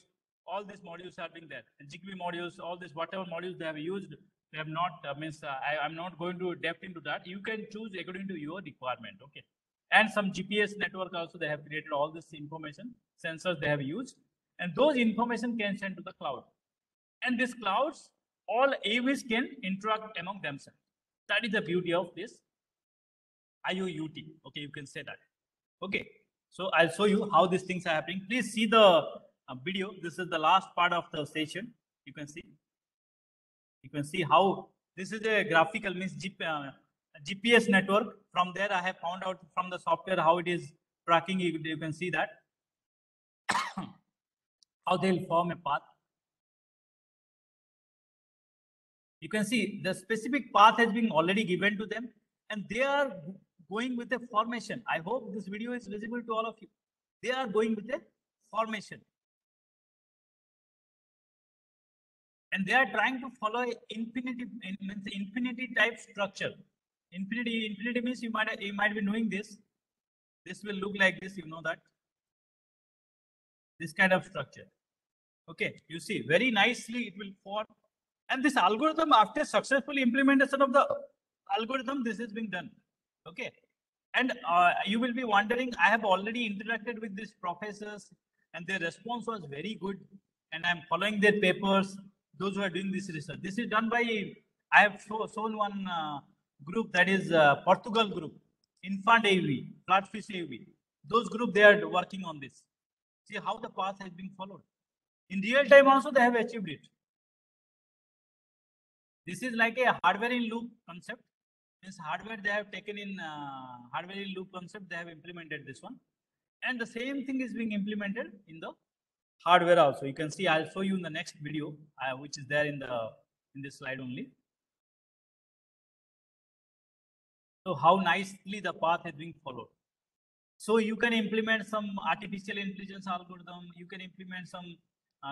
all these modules are being there. And zigbee modules all these whatever modules they have used they have not uh, means uh, I, i'm not going to depth into that. You can choose according to your requirement okay? And some gps network also they have created all this information sensors they have used and those information can send to the cloud. And these clouds all avs can interact among themselves. That is the beauty of this iout okay you can say that. Okay so i'll show you how these things are happening. Please see the uh, video. This is the last part of the session. You can see. You can see how this is a graphical means G, uh, gps network. From there i have found out from the software how it is tracking. You, you can see that how they'll form a path You can see the specific path has been already given to them and they are going with a formation. I hope this video is visible to all of you. They are going with a formation. And they are trying to follow infinity, means infinity type structure. Infinity, infinity means you might, you might be knowing this. This will look like this, you know that. This kind of structure. Okay, you see very nicely it will form. And this algorithm after successful implementation of the algorithm, this is being done. Okay. And uh, you will be wondering, I have already interacted with these professors and their response was very good. And I'm following their papers, those who are doing this research. This is done by, I have show, shown one uh, group that is uh, Portugal group, Infante AUV, Flatfish AUV. Those group, they are working on this. See how the path has been followed. In real time also, they have achieved it. This is like a hardware in loop concept. Means hardware they have taken in uh, hardware in loop concept, they have implemented this one. And the same thing is being implemented in the hardware also. You can see, I'll show you in the next video, uh, which is there in the in this slide only. So how nicely the path has been followed. So you can implement some artificial intelligence algorithm. You can implement some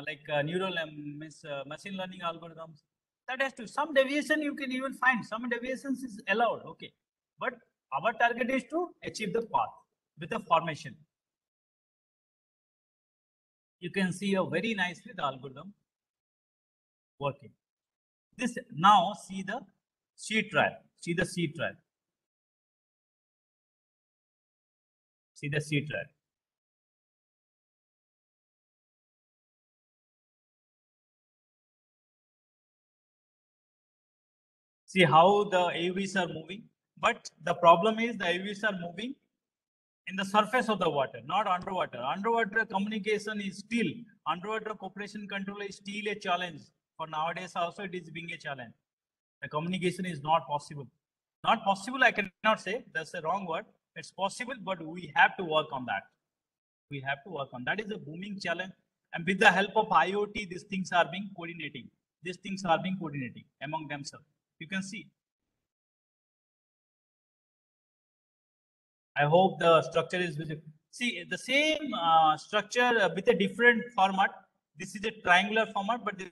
like uh, neural means, uh, machine learning algorithms. That has to some deviation you can even find. Some deviations is allowed. Okay, but our target is to achieve the path with the formation. You can see a very nicely the algorithm working. This now see the sea trial. See the sea trial. See the sea trial. See how the AUVs are moving. But the problem is the AUVs are moving in the surface of the water, not underwater. Underwater communication is still, underwater cooperation control is still a challenge. For nowadays also it is being a challenge. The communication is not possible. Not possible, I cannot say, that's a wrong word. It's possible, but we have to work on that. We have to work on that is a booming challenge. And with the help of IoT, these things are being coordinating. These things are being coordinating among themselves. You can see. I hope the structure is visible. See the same uh, structure uh, with a different format. This is a triangular format, but this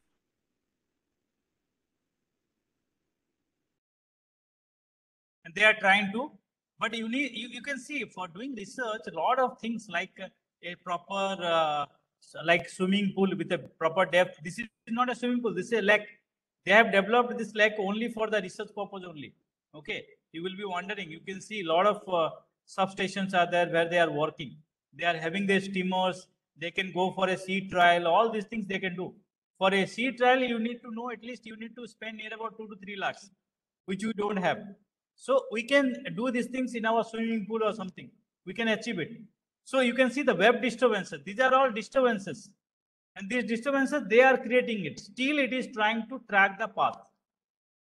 and they are trying to but you need you, you can see for doing research a lot of things like uh, a proper uh, like swimming pool with a proper depth this is not a swimming pool this is a lake they have developed this lake only for the research purpose only okay you will be wondering you can see a lot of uh, substations are there where they are working they are having their steamers they can go for a sea trial all these things they can do for a sea trial you need to know at least you need to spend near about 2 to 3 lakhs which you don't have so we can do these things in our swimming pool or something. We can achieve it. So you can see the web disturbances. These are all disturbances. And these disturbances, they are creating it. Still, it is trying to track the path.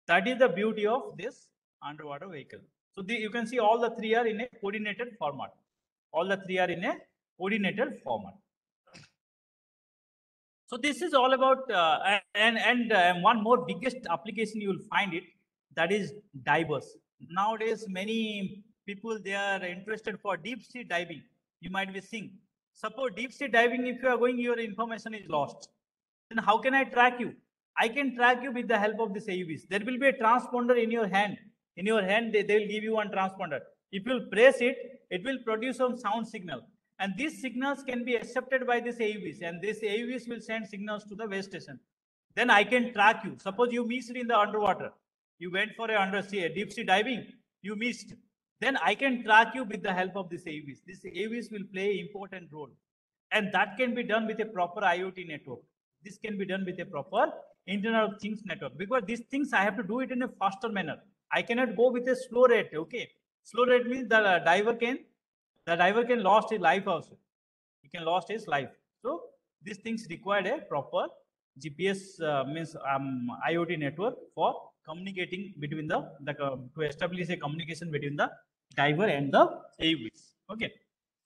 That is the beauty of this underwater vehicle. So the, you can see all the three are in a coordinated format. All the three are in a coordinated format. So this is all about, uh, and, and uh, one more biggest application you will find it, that is divers. Nowadays, many people, they are interested for deep sea diving. You might be seeing. Suppose deep sea diving, if you are going, your information is lost. Then how can I track you? I can track you with the help of this AUVs. There will be a transponder in your hand. In your hand, they, they will give you one transponder. If you press it, it will produce some sound signal. And these signals can be accepted by this AUVs. And this AUVs will send signals to the base station. Then I can track you. Suppose you missed in the underwater. You went for a undersea, deep sea diving. You missed. Then I can track you with the help of this AUVs. This AUVs will play an important role. And that can be done with a proper IoT network. This can be done with a proper Internet of Things network because these things I have to do it in a faster manner. I cannot go with a slow rate. Okay. Slow rate means the diver can, the diver can lost his life also. He can lost his life. So these things required a proper GPS uh, means um, IoT network for communicating between the, the uh, to establish a communication between the diver and the AUVs. Okay.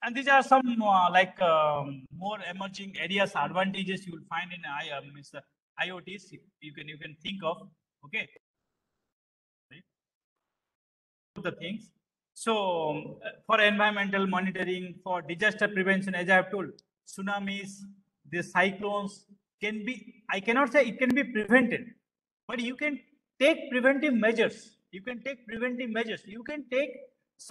And these are some uh, like um, more emerging areas, advantages you will find in I, means, uh, IoTs. You can you can think of Okay. Right. The things. So um, uh, for environmental monitoring, for disaster prevention, as I have told, tsunamis, the cyclones can be, I cannot say it can be prevented, but you can take preventive measures. You can take preventive measures. You can take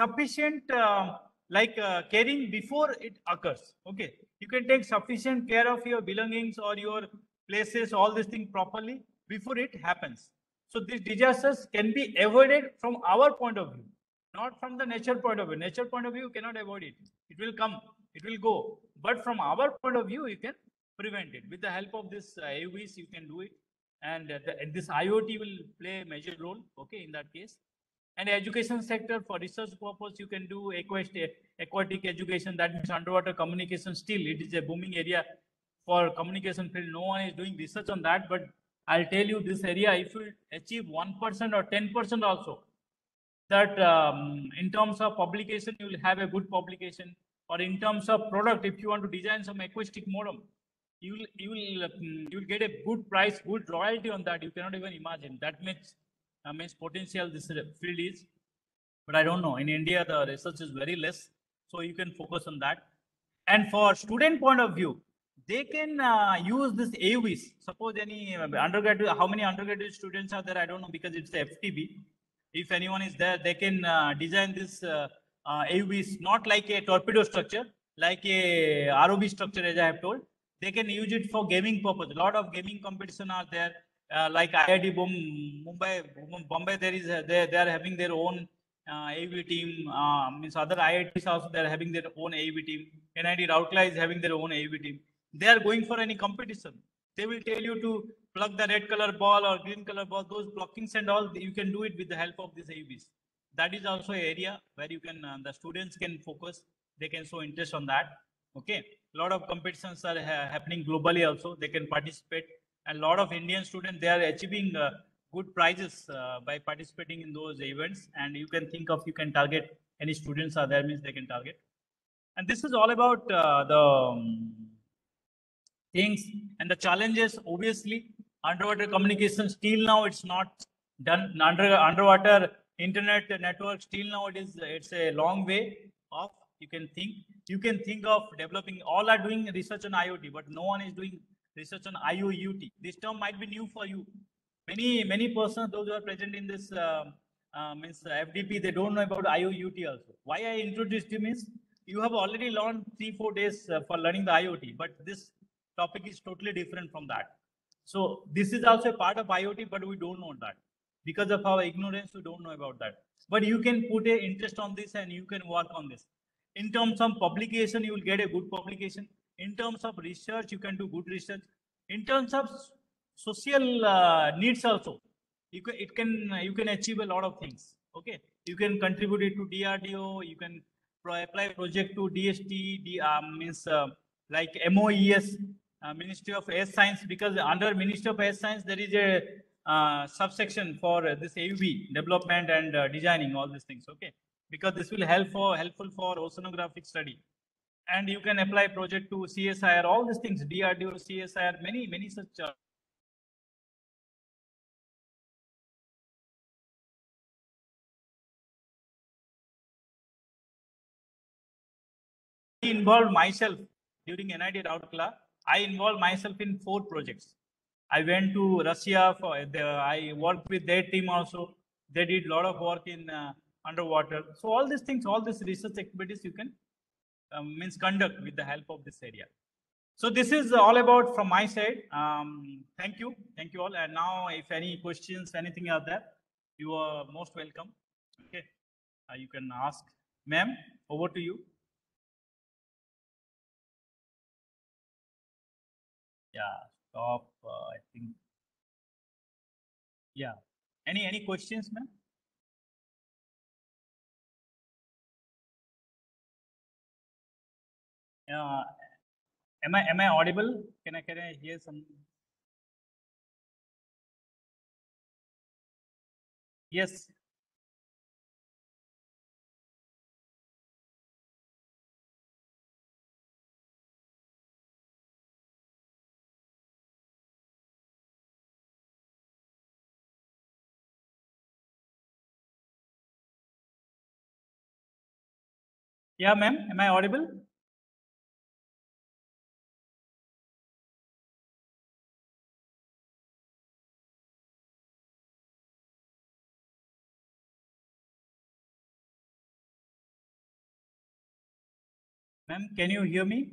sufficient uh, like uh, caring before it occurs. Okay. You can take sufficient care of your belongings or your places, all these things properly before it happens. So these disasters can be avoided from our point of view, not from the nature point of view. Nature point of view, you cannot avoid it. It will come, it will go. But from our point of view, you can prevent it. With the help of this uh, AUVs, you can do it. And, uh, the, and this IoT will play a major role, okay, in that case. And education sector for research purpose, you can do aquatic, education, that means underwater communication still, it is a booming area for communication field. No one is doing research on that, but I'll tell you this area, if you achieve 1% or 10% also, that um, in terms of publication, you will have a good publication. Or in terms of product, if you want to design some acoustic modem, you will you will um, you will get a good price, good royalty on that. You cannot even imagine. That means uh, means potential this field is. But I don't know. In India, the research is very less, so you can focus on that. And for student point of view, they can uh, use this AUVs. Suppose any uh, undergraduate, how many undergraduate students are there? I don't know because it's a FDP. If anyone is there, they can uh, design this uh, uh, AUVs not like a torpedo structure, like a ROV structure, as I have told. They can use it for gaming purpose. A lot of gaming competition are there. Uh, like IIT Mumbai, Bombay, there is they, they are having their own uh, AV team. Uh, means other IITs also they are having their own AV team. NIT Rourkela is having their own AV team they are going for any competition. They will tell you to plug the red color ball or green color ball, those blockings and all, you can do it with the help of these AVs. That is also an area where you can, uh, the students can focus, they can show interest on that. Okay. A lot of competitions are ha happening globally also, they can participate. A lot of Indian students, they are achieving uh, good prizes uh, by participating in those events. And you can think of, you can target any students are there means they can target. And this is all about uh, the, um, things and the challenges obviously underwater communication still now it's not done under underwater internet network still now it is it's a long way off you can think you can think of developing all are doing research on iot but no one is doing research on iout this term might be new for you many many persons those who are present in this uh, uh, means fdp they don't know about iout also why i introduced you means you have already learned three four days uh, for learning the iot but this topic is totally different from that. So this is also a part of IoT, but we don't know that. Because of our ignorance, we don't know about that. But you can put a interest on this and you can work on this. In terms of publication, you will get a good publication. In terms of research, you can do good research. In terms of social uh, needs also, you can, it can you can achieve a lot of things. Okay, you can contribute it to DRDO. You can apply project to DST. D, um, means uh, like MOES, uh, Ministry of Earth Science, because under Ministry of Earth Science, there is a uh, subsection for uh, this AUV development and uh, designing all these things. Okay, because this will help for helpful for oceanographic study, and you can apply project to CSIR, all these things, DRDO, CSIR, many many such. Uh, involved myself during NIT Rourkela. I involved myself in four projects. I went to Russia for the, I worked with their team also. They did a lot of work in uh, underwater. So all these things, all these research activities you can um, means conduct with the help of this area. So this is all about from my side. Um, thank you. Thank you all. And now if any questions, anything are there, you are most welcome. Okay. Uh, you can ask. Ma'am, over to you. yeah stop uh, i think yeah any any questions ma'am uh, am i am i audible? Can i can i hear some? Yes. Yeah, ma'am, am I audible? Ma'am, can you hear me?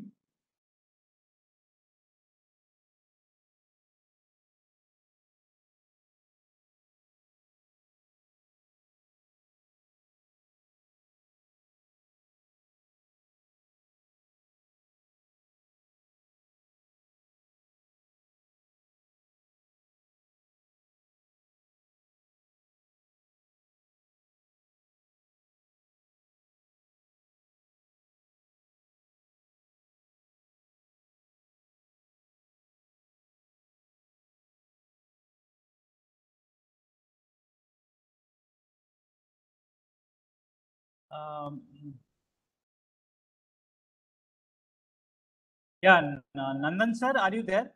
Um, yeah, Nandan sir, are you there?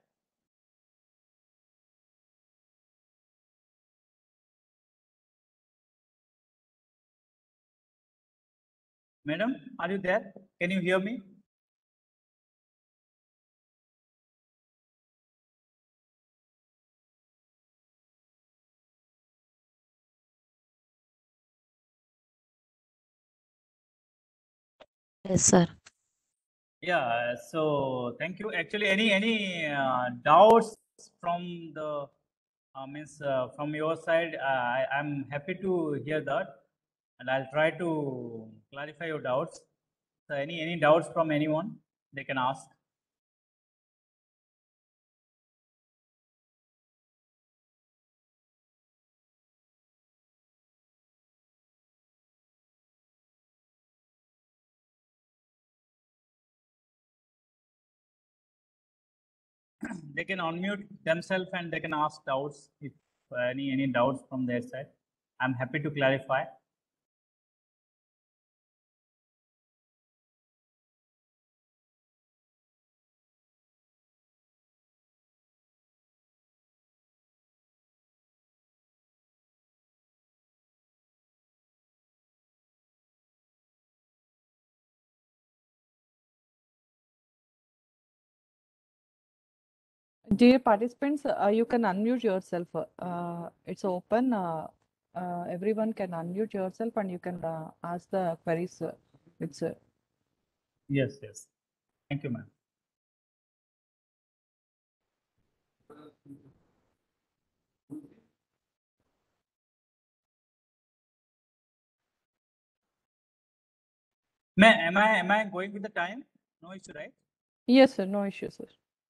Madam, are you there? Can you hear me? Yes, sir. Yeah, so thank you. Actually, any any uh, doubts from the uh, means uh, from your side? Uh, I, I'm happy to hear that, and I'll try to clarify your doubts. So, any any doubts from anyone they can ask. They can unmute themselves and they can ask doubts if any any doubts from their side. I'm happy to clarify. Dear participants, uh, you can unmute yourself. Uh, it's open. Uh, uh, everyone can unmute yourself and you can uh, ask the queries. Uh, it's uh, Yes, yes. Thank you, ma'am. Ma- am I am I going with the time? No issue, right? yes, sir. No issue, sir.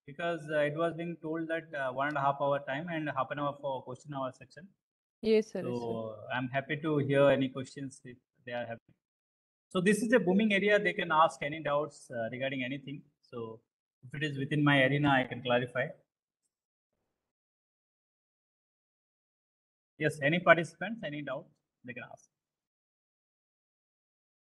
Because uh, it was being told that uh, one and a half hour time and half an hour for question hour section. Yes, sir. yes, sir. So I'm happy to hear any questions if they are happy. So this is a booming area. They can ask any doubts uh, regarding anything. So if it is within my arena, I can clarify. Yes, any participants, any doubt, they can ask.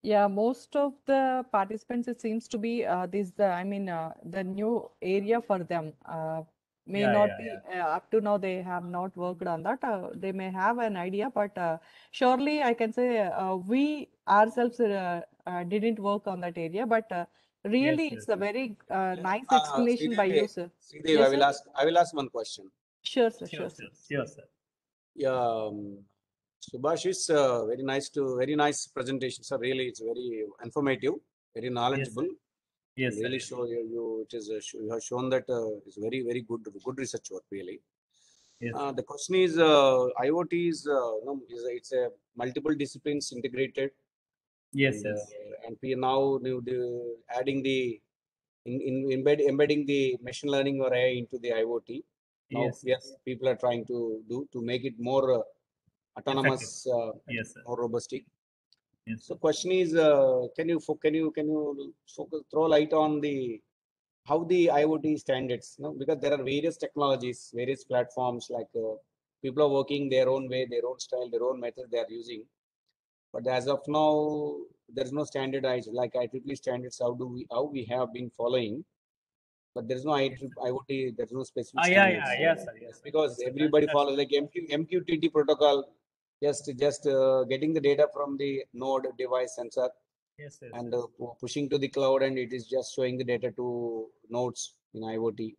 Yeah, most of the participants, it seems to be uh, this the I mean uh, the new area for them. Uh, may Yeah, not yeah, be uh, up to now they have not worked on that. Uh, they may have an idea, but uh, surely I can say uh, we ourselves uh, uh, didn't work on that area. But uh, really, yes, it's a yes. very uh, nice Uh, explanation by you, sir. Sridevi, Yes, I will sir. ask, I will ask one question. Sure, sir. Sure, Sure, sir. sir. Sure, sir. Yeah, um, Subhash is uh, very nice to, very nice presentation, sir. Really, it's very informative, very knowledgeable. Yes, sir. Really show you, you, it is, uh, you have shown that uh, it's very, very good, good research work, really. Yes. Uh, the question is, uh, IoT is, uh, you know, is, a- it's a multiple disciplines integrated. Yes, and, yes. uh, And we are now new, the, adding the, in, in embed, embedding the machine learning or AI into the IoT. Now, Yes, yes, people are trying to do, to make it more uh, autonomous, uh, Yes, more robust. Yes, So question is, uh, can you, can you, can you focus, throw light on the, how the IoT standards, you know, because there are various technologies, various platforms, like, uh, people are working their own way, their own style, their own method they are using. But as of now, there is no standardized, like IEEE standards, how do we, how we have been following. But there is no IoT, there is no specific Ah, yeah, standards. yeah, yes, sir. Yes. Because Yes, sir. That- everybody follows like MQ, MQTT protocol, just, just uh, getting the data from the node device sensor Yes, yes. and uh, pushing to the cloud and it is just showing the data to nodes in IoT,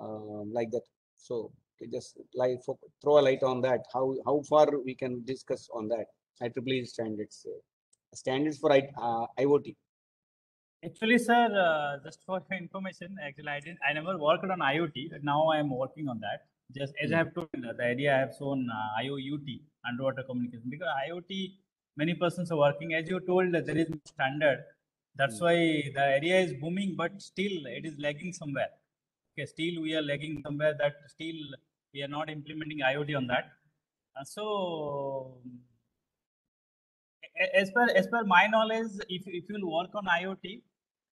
um, like that. So just like throw a light on that. How how far we can discuss on that IEEE standards, uh, standards for I, uh, IoT. Actually, sir, uh, just for information, actually, I didn't, I never worked on IoT. but Now I am working on that. Just as I have told, the idea I have shown uh, IOUT, underwater communication, because IoT, many persons are working. As you told, there is standard. That's Hmm. why the area is booming, but still it is lagging somewhere. Okay, still we are lagging somewhere. That still we are not implementing IoT on that. Uh, so as per as per my knowledge, if if you will work on IoT,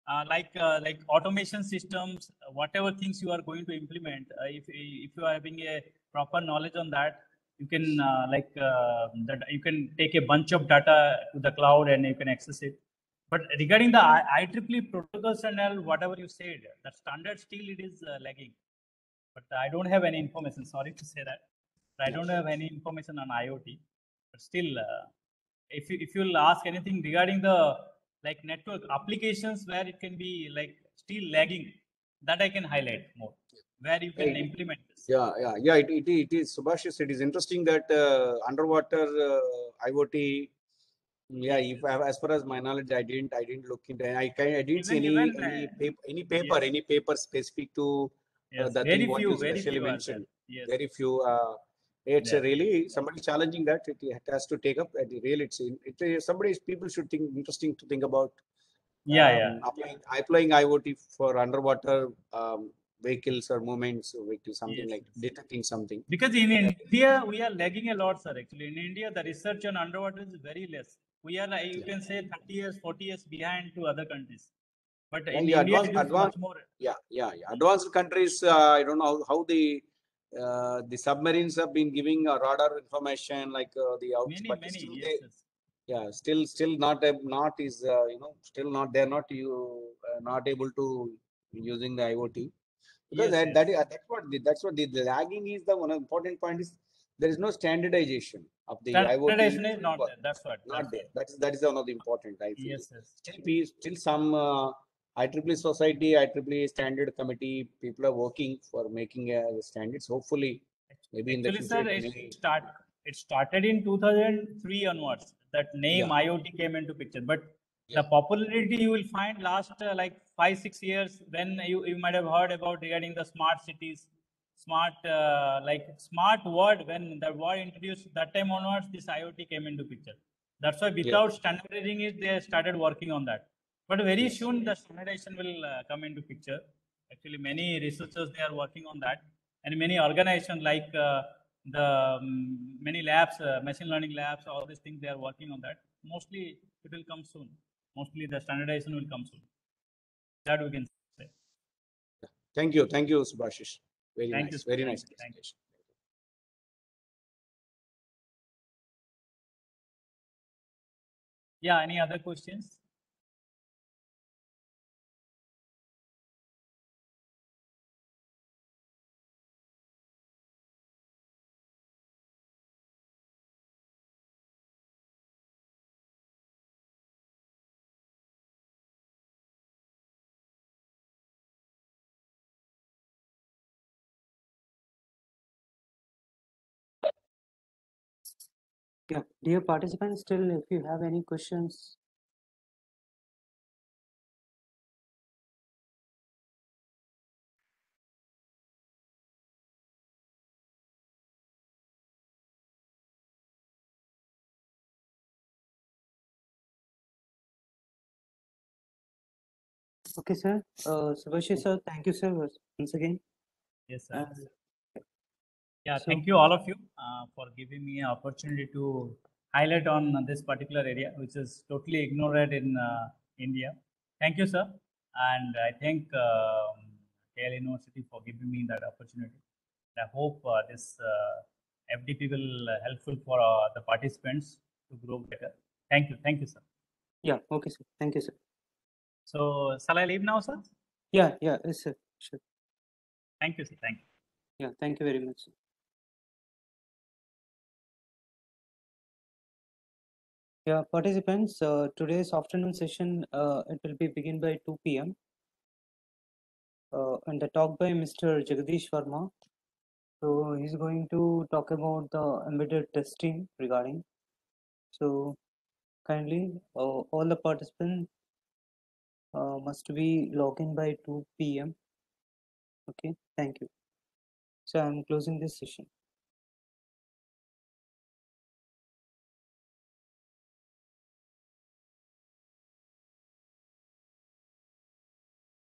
uh, like uh, like automation systems, whatever things you are going to implement, uh, if if you are having a proper knowledge on that, you can uh, like uh, that you can take a bunch of data to the cloud and you can access it. But regarding the IEEE protocols and all, whatever you said, the standard still it is uh, lagging. But I don't have any information. Sorry to say that. I don't have any information on IoT. But still, if you if you'll ask anything regarding the like network applications where it can be like still lagging, that I can highlight more. Where you can Right. implement this. Yeah, yeah, yeah. It, it, it is Subhash. It is interesting that uh, underwater uh, IoT. Yeah, if I, as far as my knowledge, I didn't, I didn't look into. I kind, I didn't see any Even- any, uh, paper, any paper, yes. any paper specific to Yes, the very thing what few, very few mentioned. Yes. very few. Uh, it's Yeah. a really somebody challenging that it, it has to take up. At the real, it's in- it is somebody people should think interesting to think about. Yeah, um, yeah. Applying, applying IoT for underwater um, vehicles or movements, or vehicles, something Yes, like detecting something. Because in India, we are lagging a lot, sir. Actually, in India, the research on underwater is very less. We are, like, you can say, 30 years, 40 years behind to other countries. But in yeah, India, advanced- advanced- more. Yeah, yeah, yeah. Advanced countries, uh, I don't know how, how the uh, the submarines have been giving uh, radar information like uh, the outs, Many, but many. still Yes, they, yeah still still not not is uh, you know still not they're not you uh, not able to using the iot because Yes, that, that yes. is that's what the, that's what the, the lagging is the one important point is there is no standardization of the Standardization iot is not there. That's what. not that's there that is that is one of the important i feel Yes, yes. still still some uh, IEEE society, IEEE standard committee, people are working for making uh, the standards. Hopefully, maybe in the Actually, future, sir, it it start it started in 2003 onwards. That name Yeah. IoT came into picture, but Yeah. the popularity you will find last uh, like five six years when you, you might have heard about regarding the smart cities, smart uh, like smart word when the word introduced that time onwards this IoT came into picture. That's why without standardizing it, they started working on that. But very soon the standardization will uh, come into picture. Actually, many researchers they are working on that, and many organizations like uh, the um, many labs, uh, machine learning labs, all these things they are working on that. Mostly it will come soon. Mostly the standardization will come soon. That we can say. Thank you, thank you, Subhashish. Very Thank you, nice, sir. very nice. Thank you. Yeah. Any other questions? Yeah, dear participants, still if you have any questions, okay, sir. Uh, Subhashi sir, thank you, sir, once once again. Yes, sir. And Yeah, thank you all of you uh, for giving me an opportunity to highlight on this particular area, which is totally ignored in uh, India. Thank you, sir. And I thank um, KL University for giving me that opportunity. I hope uh, this uh, FDP will uh, helpful for uh, the participants to grow better. Thank you. Thank you, sir. yeah, okay, sir. Thank you, sir. So, shall I leave now, sir? Yeah, yeah, yes, sir. Sure. Thank you, sir. Thank you. Yeah, thank you very much. Yeah, participants, uh, today's afternoon session, uh, it will be begin by 2 p.m. Uh, and the talk by Mr. Jagadish Verma. So he's going to talk about the embedded testing regarding. So kindly, uh, all the participants uh, must be logged in by 2 p.m. Okay, thank you. So I'm closing this session.